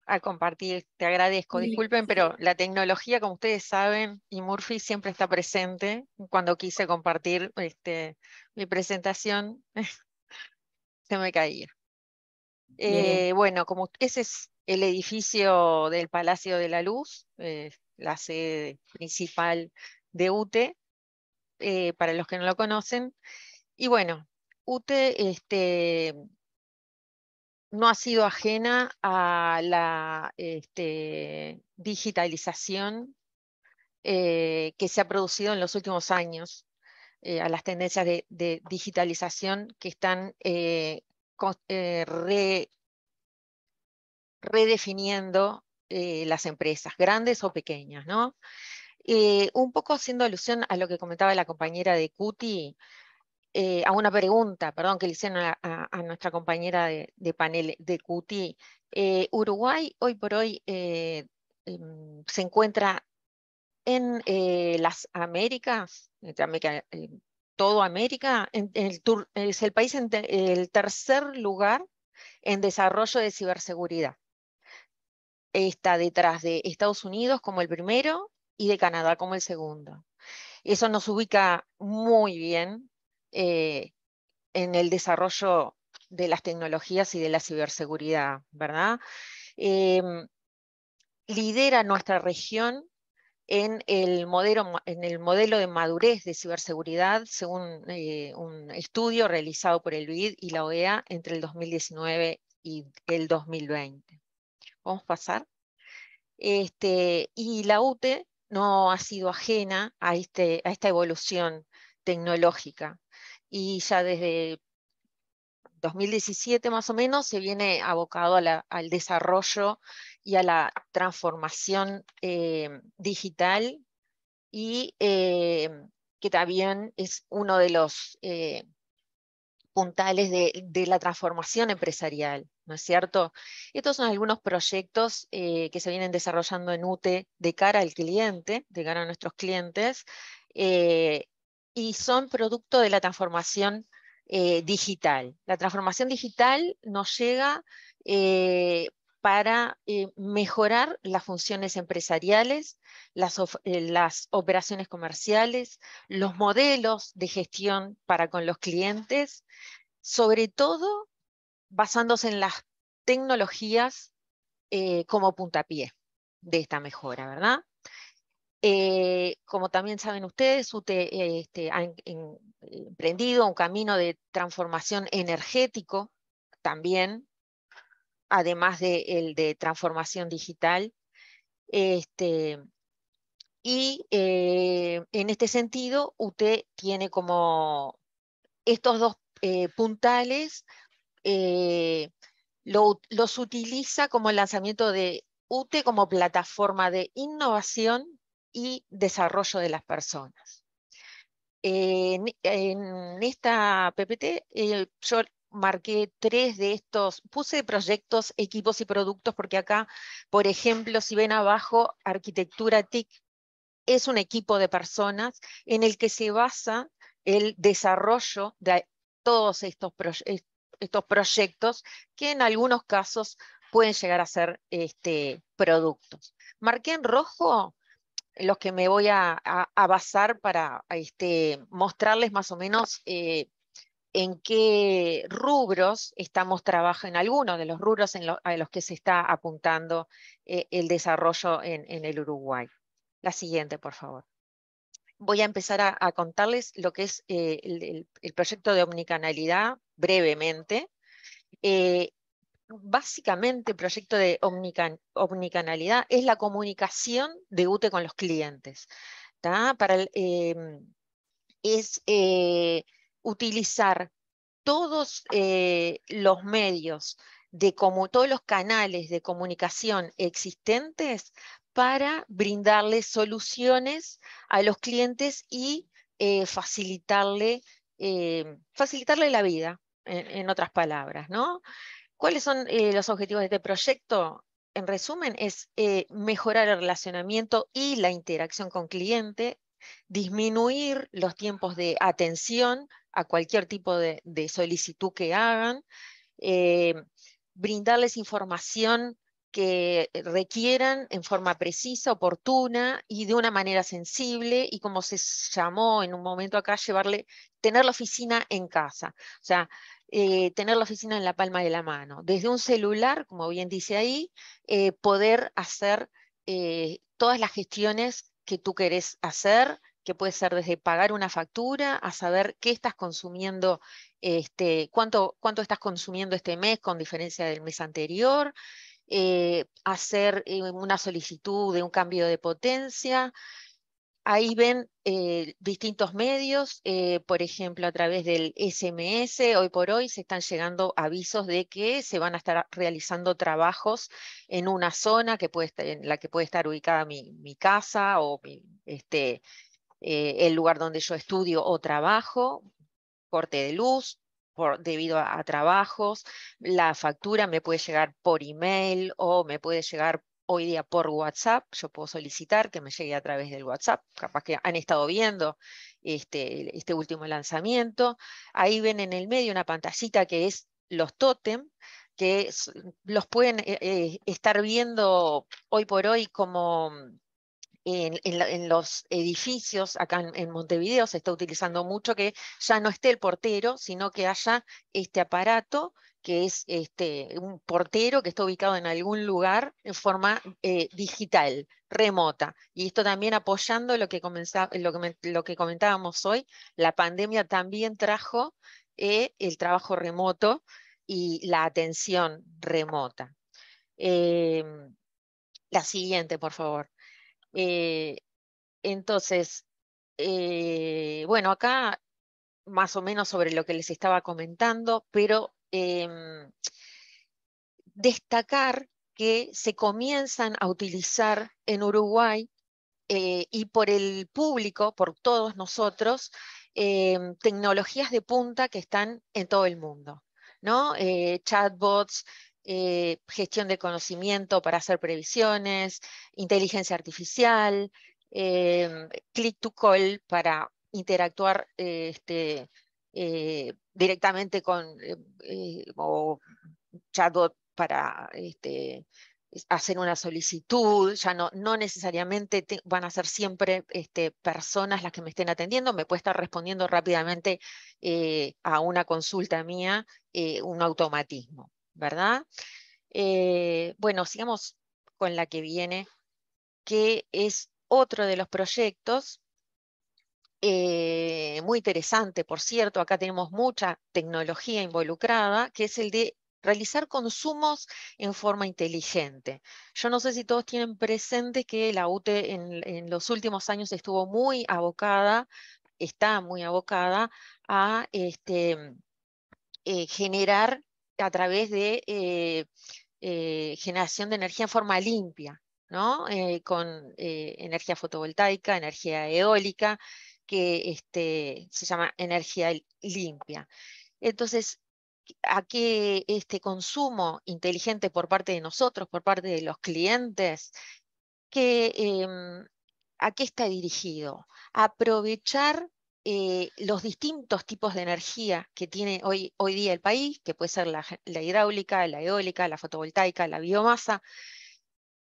A, compartir, te agradezco. Disculpen, pero la tecnología, como ustedes saben, y Murphy siempre está presente. Cuando quise compartir este, mi presentación, se me caía. Eh, bueno, como ese es el edificio del Palacio de la Luz, eh, la sede principal de UTE, eh, para los que no lo conocen. Y bueno, UTE este, no ha sido ajena a la este, digitalización eh, que se ha producido en los últimos años, a las tendencias de, digitalización que están eh, redefiniendo las empresas, grandes o pequeñas. ¿no? un poco haciendo alusión a lo que comentaba la compañera de Cuti, eh, a una pregunta, perdón, que le hicieron a, nuestra compañera de, panel de CUTI. Eh, Uruguay hoy por hoy eh, em, se encuentra en las Américas, América, todo América, en, es el país en el tercer lugar en desarrollo de ciberseguridad. Está detrás de Estados Unidos como el primero y de Canadá como el segundo. Eso nos ubica muy bien eh, en el desarrollo de las tecnologías y de la ciberseguridad, ¿verdad? Em, lidera nuestra región en el, modelo, en el modelo de madurez de ciberseguridad, según eh, un estudio realizado por el BID y la OEA entre el 2019 y el 2020. A pasar. Este, y la UTE no ha sido ajena a, este, a esta evolución tecnológica y ya desde 2017 más o menos se viene abocado al desarrollo y a la transformación eh, digital y eh, que también es uno de los eh, puntales de, de, la transformación empresarial, ¿no es cierto? Estos son algunos proyectos que se vienen desarrollando en UTE de cara al cliente, de cara a nuestros clientes, y son producto de la transformación eh, digital. La transformación digital nos llega eh, para eh, mejorar las funciones empresariales, las, las, operaciones comerciales, los modelos de gestión para con los clientes, sobre todo basándose en las tecnologías como puntapié de esta mejora, ¿verdad? Eh, como también saben ustedes, UTE este, ha emprendido un camino de transformación energético también, además de el de transformación digital. Este, y eh, en este sentido, UTE tiene como estos dos eh, puntales, eh, los utiliza como lanzamiento de UTE como plataforma de innovación y desarrollo de las personas. En, esta PPT yo marqué tres de estos, puse proyectos, equipos y productos, porque acá, por ejemplo, si ven abajo, arquitectura TIC es un equipo de personas en el que se basa el desarrollo de todos estos, estos proyectos que en algunos casos pueden llegar a ser este, productos. Marqué en rojo los que me voy a, basar para este, mostrarles más o menos eh, en qué rubros estamos trabajando, en algunos de los rubros en a los que se está apuntando eh, el desarrollo en, el Uruguay. La siguiente, por favor. Voy a empezar a, contarles lo que es eh, el, proyecto de omnicanalidad brevemente. Eh, básicamente el proyecto de omnicanalidad es la comunicación de UTE con los clientes. Para em, es utilizar todos eh, los medios, de como, todos los canales de comunicación existentes para brindarle soluciones a los clientes y eh, facilitarle, eh, facilitarle la vida, en, otras palabras. ¿no? ¿Cuáles son los objetivos de este proyecto? En resumen, es mejorar el relacionamiento y la interacción con cliente, disminuir los tiempos de atención a cualquier tipo de, solicitud que hagan, eh, brindarles información que requieran en forma precisa, oportuna y de una manera sensible y como se llamó en un momento acá, llevarle, tener la oficina en casa, o sea, eh, tener la oficina en la palma de la mano. Desde un celular, como bien dice ahí, eh, poder hacer todas las gestiones que tú querés hacer que puede ser desde pagar una factura a saber qué estás consumiendo, este, cuánto, cuánto estás consumiendo este mes con diferencia del mes anterior, eh, hacer eh, una solicitud de un cambio de potencia. Ahí ven eh, distintos medios, por ejemplo, a través del SMS, hoy por hoy se están llegando avisos de que se van a estar realizando trabajos en una zona que puede en la que puede estar ubicada mi, casa o este, el lugar donde yo estudio o trabajo, corte de luz, por, debido a, trabajos, la factura me puede llegar por email o me puede llegar hoy día por WhatsApp, yo puedo solicitar que me llegue a través del WhatsApp, capaz que han estado viendo este, este último lanzamiento, ahí ven en el medio una pantallita que es los totem, que los pueden eh, eh, estar viendo hoy por hoy como en, los edificios, acá en, Montevideo se está utilizando mucho que ya no esté el portero, sino que haya este aparato que es este, un portero que está ubicado en algún lugar en forma eh, digital, remota. Y esto también apoyando lo que, comentábamos hoy, la pandemia también trajo eh, el trabajo remoto y la atención remota. Em, la siguiente, por favor. Eh, entonces, eh, bueno, acá más o menos sobre lo que les estaba comentando, pero em, destacar que se comienzan a utilizar en Uruguay eh, y por el público, por todos nosotros, em, tecnologías de punta que están en todo el mundo, ¿no? chatbots, eh, gestión de conocimiento para hacer previsiones, inteligencia artificial, em, click to call para interactuar este, eh, directamente con eh, o chatbot para este, hacer una solicitud, ya no, no necesariamente van a ser siempre este, personas las que me estén atendiendo, me puede estar respondiendo rápidamente a una consulta mía un automatismo. ¿Verdad? Eh, bueno, sigamos con la que viene, que es otro de los proyectos, eh, muy interesante, por cierto, acá tenemos mucha tecnología involucrada, que es el de realizar consumos en forma inteligente. Yo no sé si todos tienen presente que la UTE en, los últimos años estuvo muy abocada, está muy abocada a este, eh, generar a través de eh, eh, generación de energía en forma limpia, ¿no? con energía fotovoltaica, energía eólica, que este, se llama energía limpia. Entonces, a qué este consumo inteligente por parte de nosotros, por parte de los clientes, que, em, ¿a qué está dirigido? aprovechar eh, los distintos tipos de energía que tiene hoy, hoy día el país, que puede ser la, hidráulica, la eólica, la fotovoltaica, la biomasa.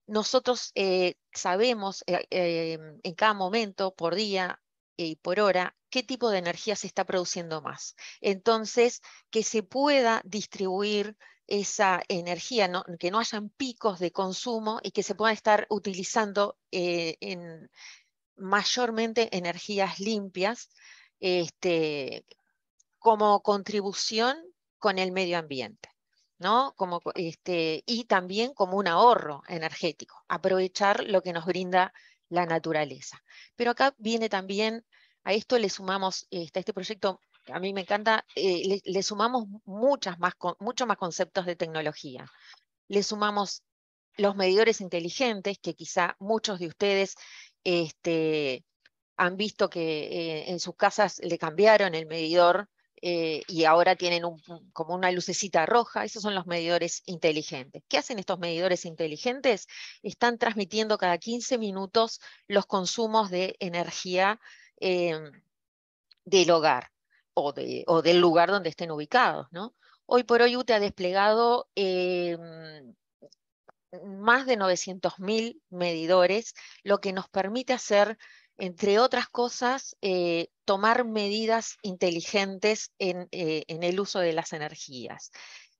Nosotros eh, sabemos eh, en cada momento, por día y por hora, qué tipo de energía se está produciendo más. Entonces, que se pueda distribuir esa energía, que no hayan picos de consumo y que se puedan estar utilizando en mayormente energías limpias este, como contribución con el medio ambiente. ¿no? Como, este, y también como un ahorro energético, aprovechar lo que nos brinda la naturaleza. Pero acá viene también a esto le sumamos, este, este proyecto, a mí me encanta, eh, le, sumamos muchas más, muchos más conceptos de tecnología. Le sumamos los medidores inteligentes, que quizá muchos de ustedes este, han visto que eh, en sus casas le cambiaron el medidor eh, y ahora tienen como una lucecita roja, esos son los medidores inteligentes. ¿Qué hacen estos medidores inteligentes? Están transmitiendo cada 15 minutos los consumos de energía Em, del hogar o, del lugar donde estén ubicados. Hoy por hoy UTE ha desplegado em, más de 900.000 medidores, lo que nos permite hacer, entre otras cosas, eh, tomar medidas inteligentes en, eh, el uso de las energías.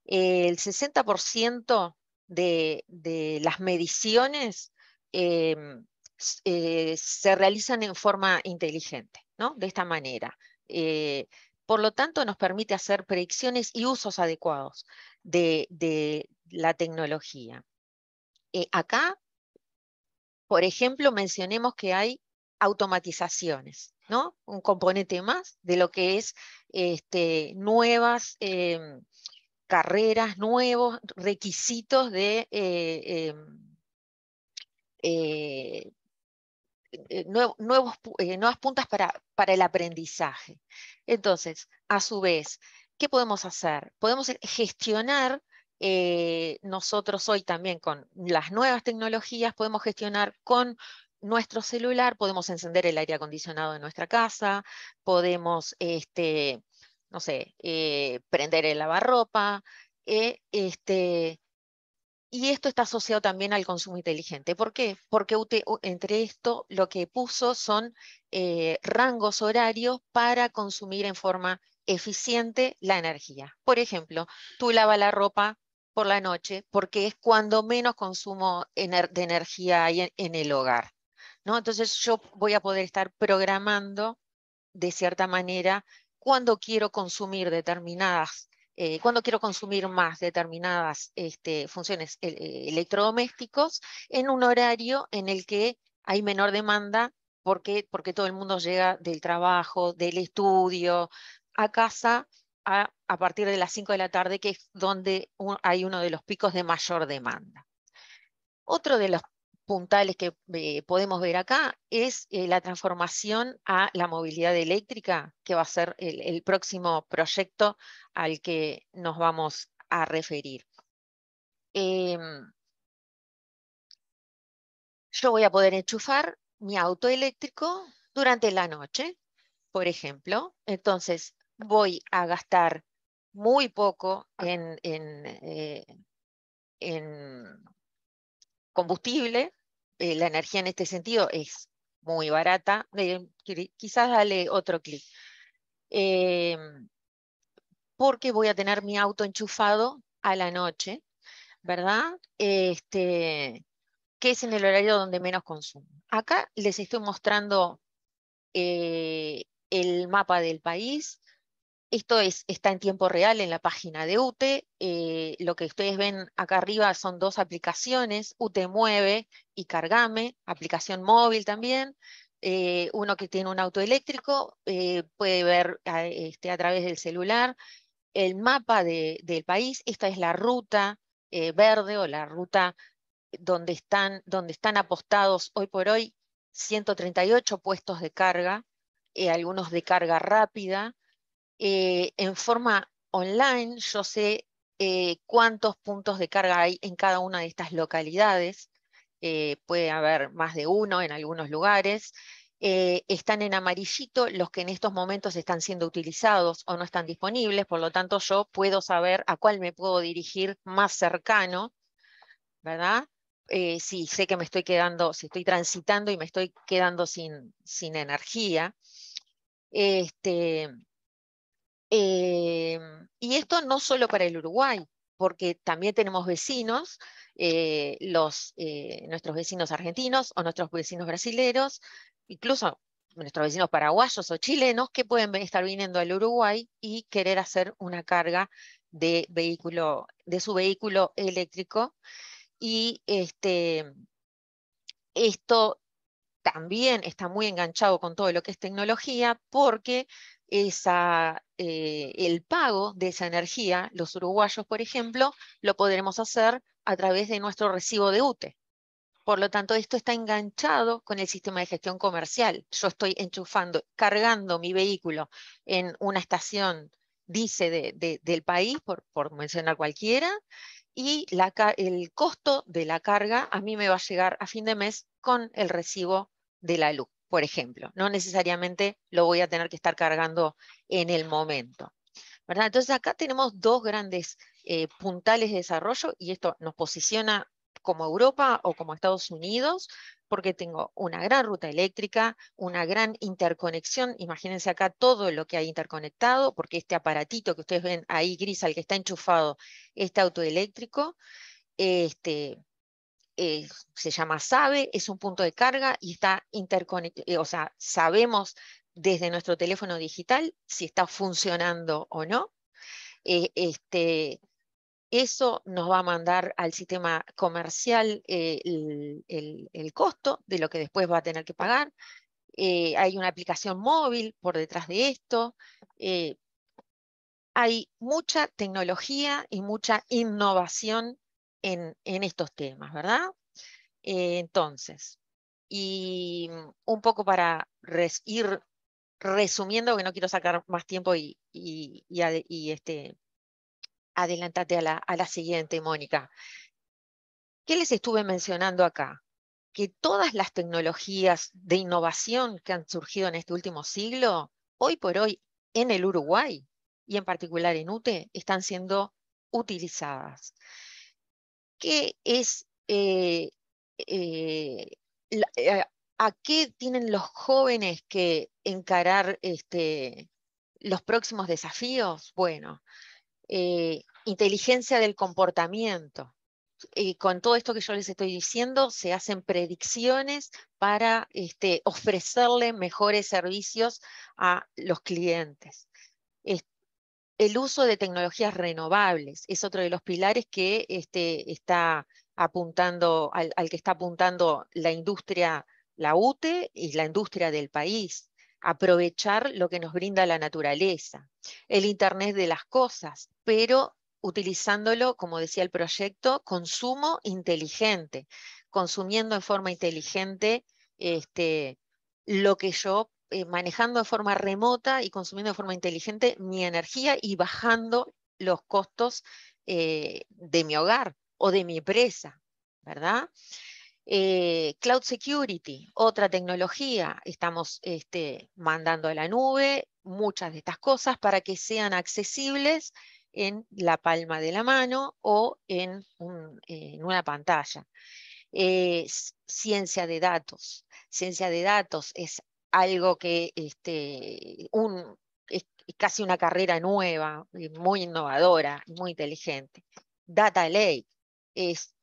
el 60% de, de, las mediciones em, eh, se realizan en forma inteligente, ¿no? De esta manera. Por lo tanto, nos permite hacer predicciones y usos adecuados de, la tecnología. Eh, acá, por ejemplo, mencionemos que hay automatizaciones, ¿no? Un componente más de lo que es este, nuevas em, carreras, nuevos requisitos de eh, nuevos, eh, nuevas puntas para, para el aprendizaje. Entonces, a su vez, ¿qué podemos hacer? Podemos eh, nosotros hoy también con las nuevas tecnologías, podemos gestionar con nuestro celular, podemos encender el aire acondicionado de nuestra casa, podemos, este, no sé, prender el lavarropa, este, y esto está asociado también al consumo inteligente. ¿Por qué? Porque entre esto lo que puso son eh, rangos horarios para consumir en forma eficiente la energía. Por ejemplo, tú lavas la ropa por la noche porque es cuando menos consumo de energía hay en, el hogar. ¿no? Entonces yo voy a poder estar programando de cierta manera cuando quiero consumir determinadas eh, cuando quiero consumir más determinadas este, funciones eh, electrodomésticos en un horario en el que hay menor demanda porque, porque todo el mundo llega del trabajo, del estudio, a casa a, partir de las 5 de la tarde, que es donde hay uno de los picos de mayor demanda. Otro de los puntales que eh, podemos ver acá es eh, la transformación a la movilidad eléctrica, que va a ser el, próximo proyecto al que nos vamos a referir. Em, yo voy a poder enchufar mi auto eléctrico durante la noche, por ejemplo. Entonces voy a gastar muy poco en, en eh, combustible, eh, la energía en este sentido es muy barata. Eh, quizás dale otro clic. Em, porque voy a tener mi auto enchufado a la noche, ¿verdad? Este, que es en el horario donde menos consumo. Acá les estoy mostrando eh, el mapa del país esto es, está en tiempo real en la página de UTE. Eh, lo que ustedes ven acá arriba son dos aplicaciones, UTE Mueve y Cargame, aplicación móvil también. Eh, uno que tiene un auto eléctrico eh, puede ver a, este, a través del celular el mapa del país. Esta es la ruta verde o la ruta donde están apostados hoy por hoy 138 puestos de carga, algunos de carga rápida, eh, en forma online, yo sé eh, cuántos puntos de carga hay en cada una de estas localidades. Eh, puede haber más de uno en algunos lugares. están en amarillito los que en estos momentos están siendo utilizados o no están disponibles, por lo tanto yo puedo saber a cuál me puedo dirigir más cercano, ¿verdad? si sé que me estoy quedando, si estoy transitando y me estoy quedando sin, sin energía. Este, Em, y esto no solo para el Uruguay, porque también tenemos vecinos, eh, los, eh, nuestros vecinos argentinos o nuestros vecinos brasileños, incluso nuestros vecinos paraguayos o chilenos que pueden estar viniendo al Uruguay y querer hacer una carga de, vehículo, de su vehículo eléctrico. Y este, esto también está muy enganchado con todo lo que es tecnología porque esa, eh, el pago de esa energía, los uruguayos, por ejemplo, lo podremos hacer a través de nuestro recibo de UTE. Por lo tanto, esto está enganchado con el sistema de gestión comercial. Yo estoy enchufando, cargando mi vehículo en una estación, dice, del país, por, por, mencionar cualquiera, y el costo de la carga a mí me va a llegar a fin de mes con el recibo de la luz por ejemplo. No necesariamente lo voy a tener que estar cargando en el momento. Entonces acá tenemos dos grandes eh, puntales de desarrollo y esto nos posiciona como Europa o como Estados Unidos, porque tengo una gran ruta eléctrica, una gran interconexión. Imagínense acá todo lo que hay interconectado, porque este aparatito que ustedes ven ahí gris al que está enchufado, este auto eléctrico, este, eh, se llama SABE, es un punto de carga y está interconectado, eh, o sea, sabemos desde nuestro teléfono digital si está funcionando o no. Eh, este, eso nos va a mandar al sistema comercial el, costo de lo que después va a tener que pagar. hay una aplicación móvil por detrás de esto. hay mucha tecnología y mucha innovación en, estos temas, ¿verdad? Eh, entonces, y un poco para ir resumiendo, que no quiero sacar más tiempo y, y, este, adelantate a la, a la siguiente, Mónica. ¿Qué les estuve mencionando acá? Que todas las tecnologías de innovación que han surgido en este último siglo, hoy por hoy en el Uruguay y en particular en UTE, están siendo utilizadas qué es, eh, eh, eh, a qué tienen los jóvenes que encarar este, los próximos desafíos? Bueno, inteligencia del comportamiento. con todo esto que yo les estoy diciendo, se hacen predicciones para este, ofrecerle mejores servicios a los clientes. El uso de tecnologías renovables es otro de los pilares que este, está apuntando, al, que está apuntando la industria, la UTE y la industria del país. Aprovechar lo que nos brinda la naturaleza, el Internet de las cosas, pero utilizándolo, como decía el proyecto, consumo inteligente, consumiendo en forma inteligente este, lo que yo eh, manejando de forma remota y consumiendo de forma inteligente mi energía y bajando los costos eh, de mi hogar o de mi empresa, ¿verdad? Eh, cloud Security, otra tecnología, estamos este, mandando a la nube muchas de estas cosas para que sean accesibles en la palma de la mano o en, en una pantalla. ciencia de datos. Ciencia de datos es algo que este, un, es casi una carrera nueva, muy innovadora, muy inteligente. Data Lake es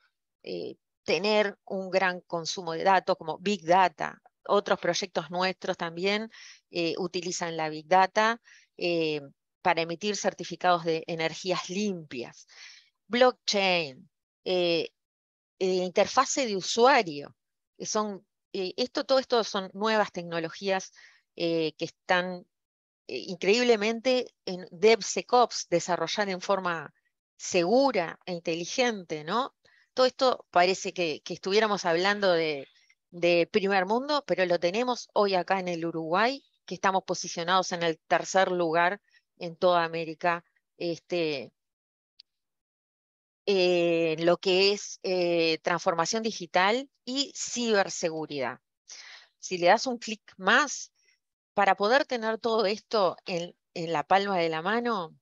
eh, tener un gran consumo de datos como Big Data. Otros proyectos nuestros también eh, utilizan la Big Data eh, para emitir certificados de energías limpias, blockchain, interfase de usuario. Son, esto, todo esto son nuevas tecnologías que están increíblemente en DevSecOps, desarrollar en forma segura e inteligente, ¿no? Todo esto parece que, estuviéramos hablando de, primer mundo, pero lo tenemos hoy acá en el Uruguay, que estamos posicionados en el tercer lugar en toda América, este, eh, lo que es eh, transformación digital y ciberseguridad. Si le das un clic más, para poder tener todo esto en, en la palma de la mano,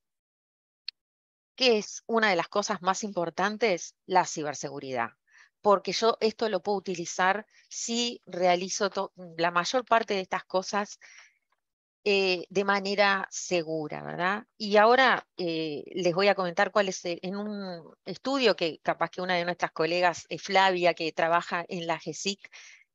¿Qué es una de las cosas más importantes? La ciberseguridad. Porque yo esto lo puedo utilizar si realizo la mayor parte de estas cosas eh, de manera segura, ¿verdad? Y ahora eh, les voy a comentar cuál es, en un estudio que capaz que una de nuestras colegas, eh, Flavia, que trabaja en la GESIC,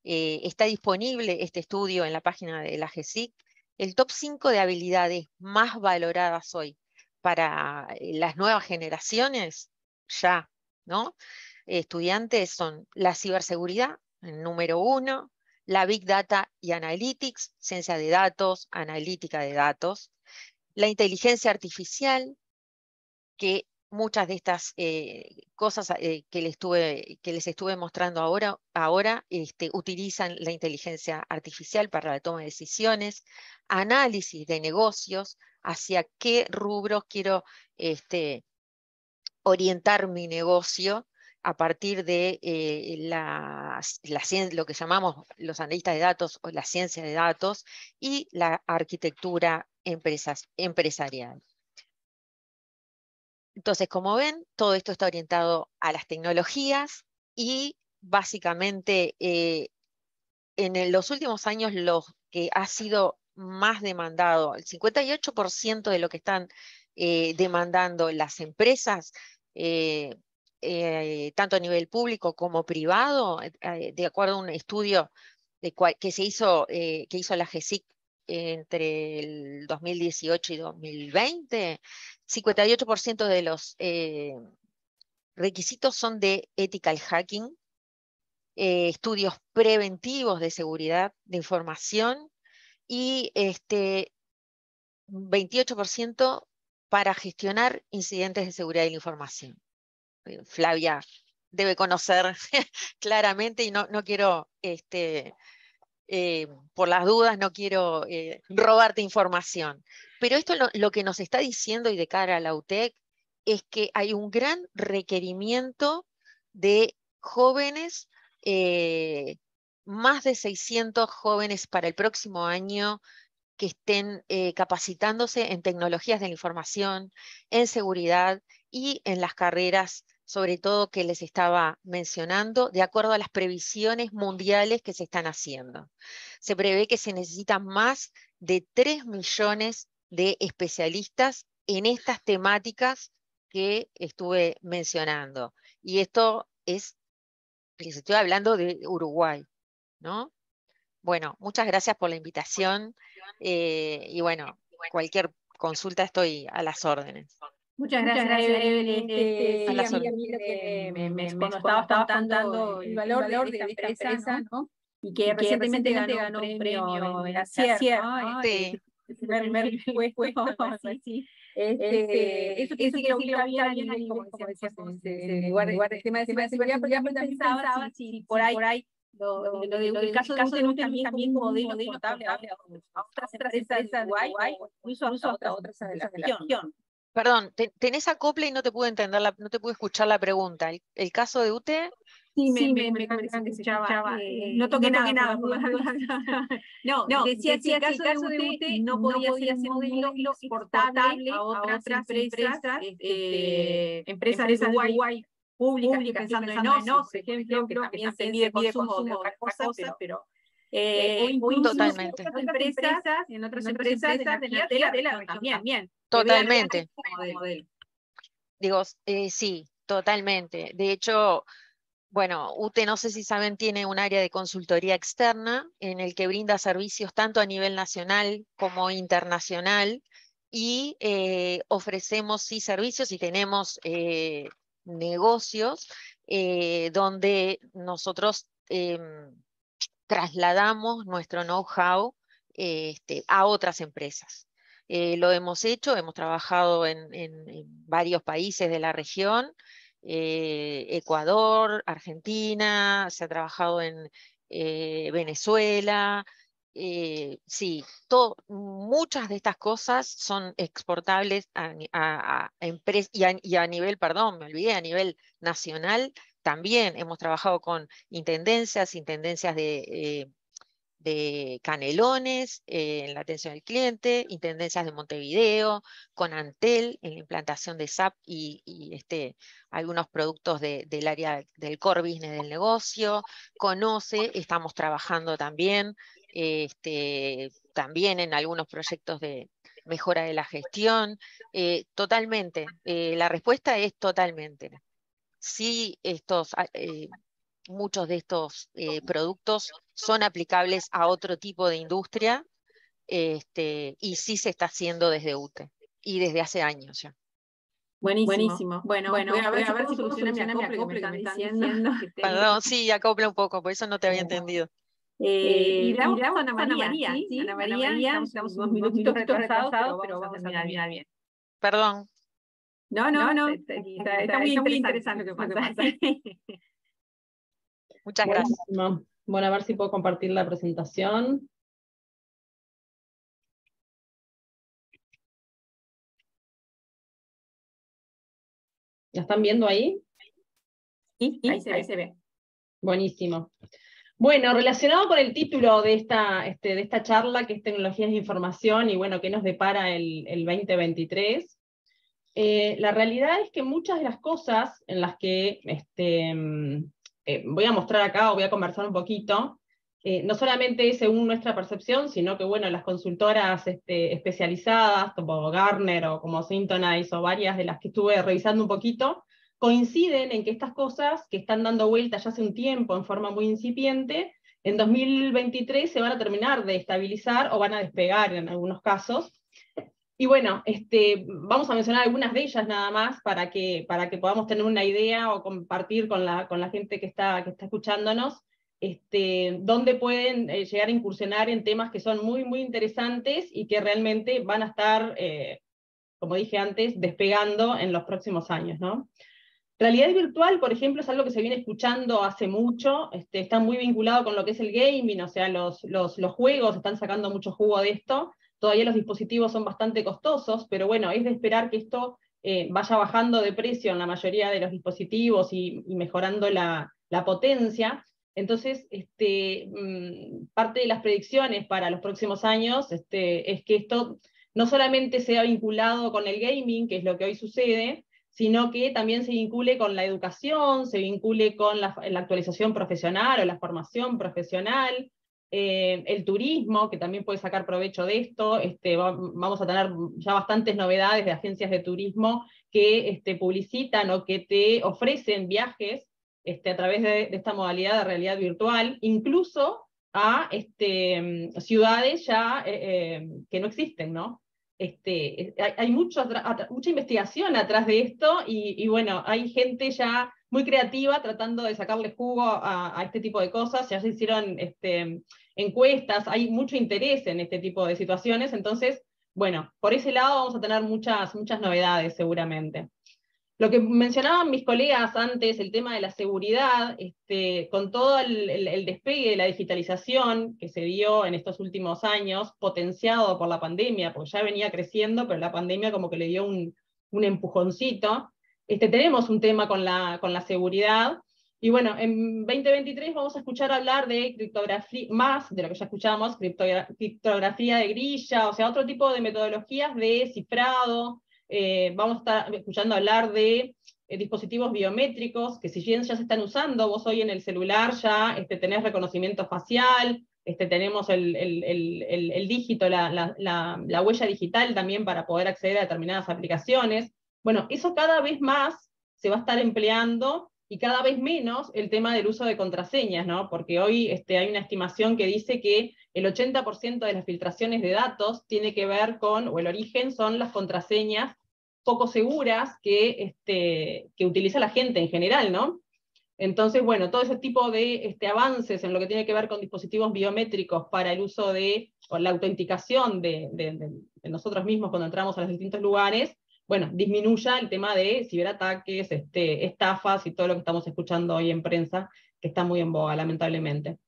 está disponible este estudio en la página de la GESIC, el top 5 de habilidades más valoradas hoy para eh, las nuevas generaciones, ya, ¿no? Estudiantes son la ciberseguridad, el número uno, la Big Data y Analytics, ciencia de datos, analítica de datos, la inteligencia artificial, que muchas de estas eh, cosas eh, que, les estuve, que, les estuve, mostrando ahora, ahora este, utilizan la inteligencia artificial para la toma de decisiones, análisis de negocios, hacia qué rubros quiero este, orientar mi negocio a partir de eh, la, lo que llamamos los analistas de datos o la ciencia de datos y la arquitectura empresarial. Entonces, como ven, todo esto está orientado a las tecnologías y básicamente eh, en los últimos años lo que ha sido más demandado, el 58% de lo que están eh, demandando las empresas, tanto a nivel público como privado, de acuerdo a un estudio que, se hizo, que hizo la GESIC entre el 2018 y 2020, 58% de los eh, requisitos son de ethical hacking, eh, estudios preventivos de seguridad de información y este 28% para gestionar incidentes de seguridad de la información. Eh, Flavia debe conocer claramente y no, no quiero este, eh, por las dudas no quiero eh, robarte información. Pero esto lo, que nos está diciendo y de cara a la UTEC es que hay un gran requerimiento de jóvenes, más de 600 jóvenes para el próximo año que estén capacitándose en tecnologías de la información, en seguridad y en las carreras sobre todo que les estaba mencionando, de acuerdo a las previsiones mundiales que se están haciendo. Se prevé que se necesitan más de 3 millones de especialistas en estas temáticas que estuve mencionando. Y esto es, les estoy hablando de Uruguay, ¿no? Bueno, muchas gracias por la invitación eh, y bueno, cualquier consulta estoy a las órdenes. Muchas gracias, Evelyn. Este, sí, a mí, lo que me, me, cuando estabas contando el valor, de, esta empresa, ¿no? Y que, recientemente, ganó, un premio en la. Este, primer puesto, así. Este, eso quiere decir que lo bien, bien, como decías, en lugar de tema de seguridad, pero ya pensaba si por ahí lo, lo, lo, del caso, caso de un también, también como modelo exportable a otras empresas de Uruguay o incluso a otras de la región. Perdón, tenés acople y no te pude entender, la, no te pude escuchar la pregunta. ¿El, caso de UTE? Sí, me, sí, me, me, me que se escuchaba. Eh, no toqué no nada. no, no, decía, que el caso, caso de UTE no podía, ser un modelo exportable a otras, empresas, este, empresas de Uruguay públicas, públicas pensando, en por ejemplo, que también se mide consumo de otras cosas, pero eh, eh, o totalmente. En otras empresas, en otras empresas, de la tela, de la también. Totalmente. Digo, eh, sí, totalmente. De hecho, bueno, UTE, no sé si saben, tiene un área de consultoría externa en el que brinda servicios tanto a nivel nacional como internacional y eh, ofrecemos sí servicios y tenemos eh, negocios eh, donde nosotros em, trasladamos nuestro know-how este, a otras empresas. Lo hemos hecho, hemos trabajado en, varios países de la región, Ecuador, Argentina, se ha trabajado en Venezuela, eh, sí, muchas de estas cosas son exportables a, empresas y, a, nivel, perdón, me olvidé, a nivel nacional también. Hemos trabajado con intendencias, intendencias de, eh, de Canelones eh, en la atención al cliente, intendencias de Montevideo, con Antel en la implantación de SAP y, este, algunos productos del área del core business del negocio, Conoce, estamos trabajando también este, también en algunos proyectos de mejora de la gestión. Eh, totalmente, eh, la respuesta es totalmente. Sí, estos, ah, muchos de estos productos son aplicables a otro tipo de industria este, y sí se está haciendo desde UTE y desde hace años ya. Buenísimo. Bueno, bueno, voy a ver, si soluciona mi acople, que me están diciendo. Perdón, sí, acopla un poco, por eso no te había entendido. Eh, y damos, a Ana María, ¿sí? Ana María, estamos, unos minutitos retrasados, pero vamos a terminar bien. Perdón. No, no, no, está, muy, interesante lo que pasa. Muchas gracias. Bueno, a ver si puedo compartir la presentación. ¿La están viendo ahí? Sí, ahí se ve. Ahí se ve. Buenísimo. Bueno, relacionado con el título de esta, este, de esta charla, que es Tecnologías de Información, y bueno, ¿qué nos depara el, 2023? Eh, la realidad es que muchas de las cosas en las que este, eh, voy a mostrar acá o voy a conversar un poquito, eh, no solamente según nuestra percepción, sino que bueno, las consultoras este, especializadas como Garner o como Syntonize o varias de las que estuve revisando un poquito, coinciden en que estas cosas que están dando vuelta ya hace un tiempo en forma muy incipiente, en 2023 se van a terminar de estabilizar o van a despegar en algunos casos. Y bueno, este, vamos a mencionar algunas de ellas nada más para que, para que podamos tener una idea o compartir con la, con la gente que está, que está escuchándonos este, dónde pueden eh, llegar a incursionar en temas que son muy, muy interesantes y que realmente van a estar, eh, como dije antes, despegando en los próximos años. ¿no? Realidad virtual, por ejemplo, es algo que se viene escuchando hace mucho, este, está muy vinculado con lo que es el gaming, o sea, los, los, los, juegos están sacando mucho jugo de esto, todavía los dispositivos son bastante costosos, pero bueno, es de esperar que esto eh, vaya bajando de precio en la mayoría de los dispositivos y, mejorando la, potencia. Entonces, este, mm, parte de las predicciones para los próximos años este, es que esto no solamente sea vinculado con el gaming, que es lo que hoy sucede, sino que también se vincule con la educación, se vincule con la, actualización profesional o la formación profesional, eh, el turismo, que también puede sacar provecho de esto. Este, vamos a tener ya bastantes novedades de agencias de turismo que este, publicitan o que te ofrecen viajes este, a través de, esta modalidad de realidad virtual, incluso a ciudades ya eh, eh, que no existen, ¿no? Este, hay, mucha investigación atrás de esto y, bueno, hay gente ya muy creativa tratando de sacarle jugo a, este tipo de cosas, ya se hicieron este, encuestas, hay mucho interés en este tipo de situaciones, entonces, bueno, por ese lado vamos a tener muchas, muchas novedades seguramente. Lo que mencionaban mis colegas antes, el tema de la seguridad, este, con todo el, despegue de la digitalización que se dio en estos últimos años, potenciado por la pandemia, porque ya venía creciendo, pero la pandemia como que le dio un, empujoncito, este, tenemos un tema con la, con la seguridad. Y bueno, en 2023 vamos a escuchar hablar de criptografía, más de lo que ya escuchamos, criptografía de grilla, o sea, otro tipo de metodologías de cifrado, eh, vamos a estar escuchando hablar de eh, dispositivos biométricos, que si bien ya se están usando, vos hoy en el celular ya este, tenés reconocimiento facial, este, tenemos el, dígito, la, la, huella digital también para poder acceder a determinadas aplicaciones. Bueno, eso cada vez más se va a estar empleando y cada vez menos el tema del uso de contraseñas, ¿no? Porque hoy este, hay una estimación que dice que el 80% de las filtraciones de datos tiene que ver con, o el origen son las contraseñas poco seguras que, este, que utiliza la gente en general, ¿no? Entonces, bueno, todo ese tipo de este, avances en lo que tiene que ver con dispositivos biométricos para el uso de, la autenticación de, de nosotros mismos cuando entramos a los distintos lugares, bueno, disminuya el tema de ciberataques, este, estafas y todo lo que estamos escuchando hoy en prensa, que está muy en boga, lamentablemente.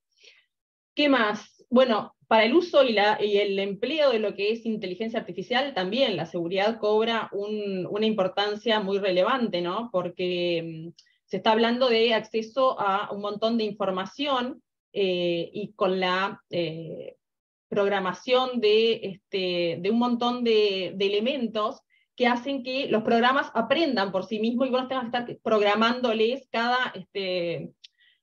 ¿Qué más? Bueno, para el uso y, el empleo de lo que es inteligencia artificial, también la seguridad cobra una importancia muy relevante, ¿no? Porque mm, se está hablando de acceso a un montón de información eh, y con la eh, programación de, este, de un montón de, elementos que hacen que los programas aprendan por sí mismos y vos tengas que estar programándoles cada, este,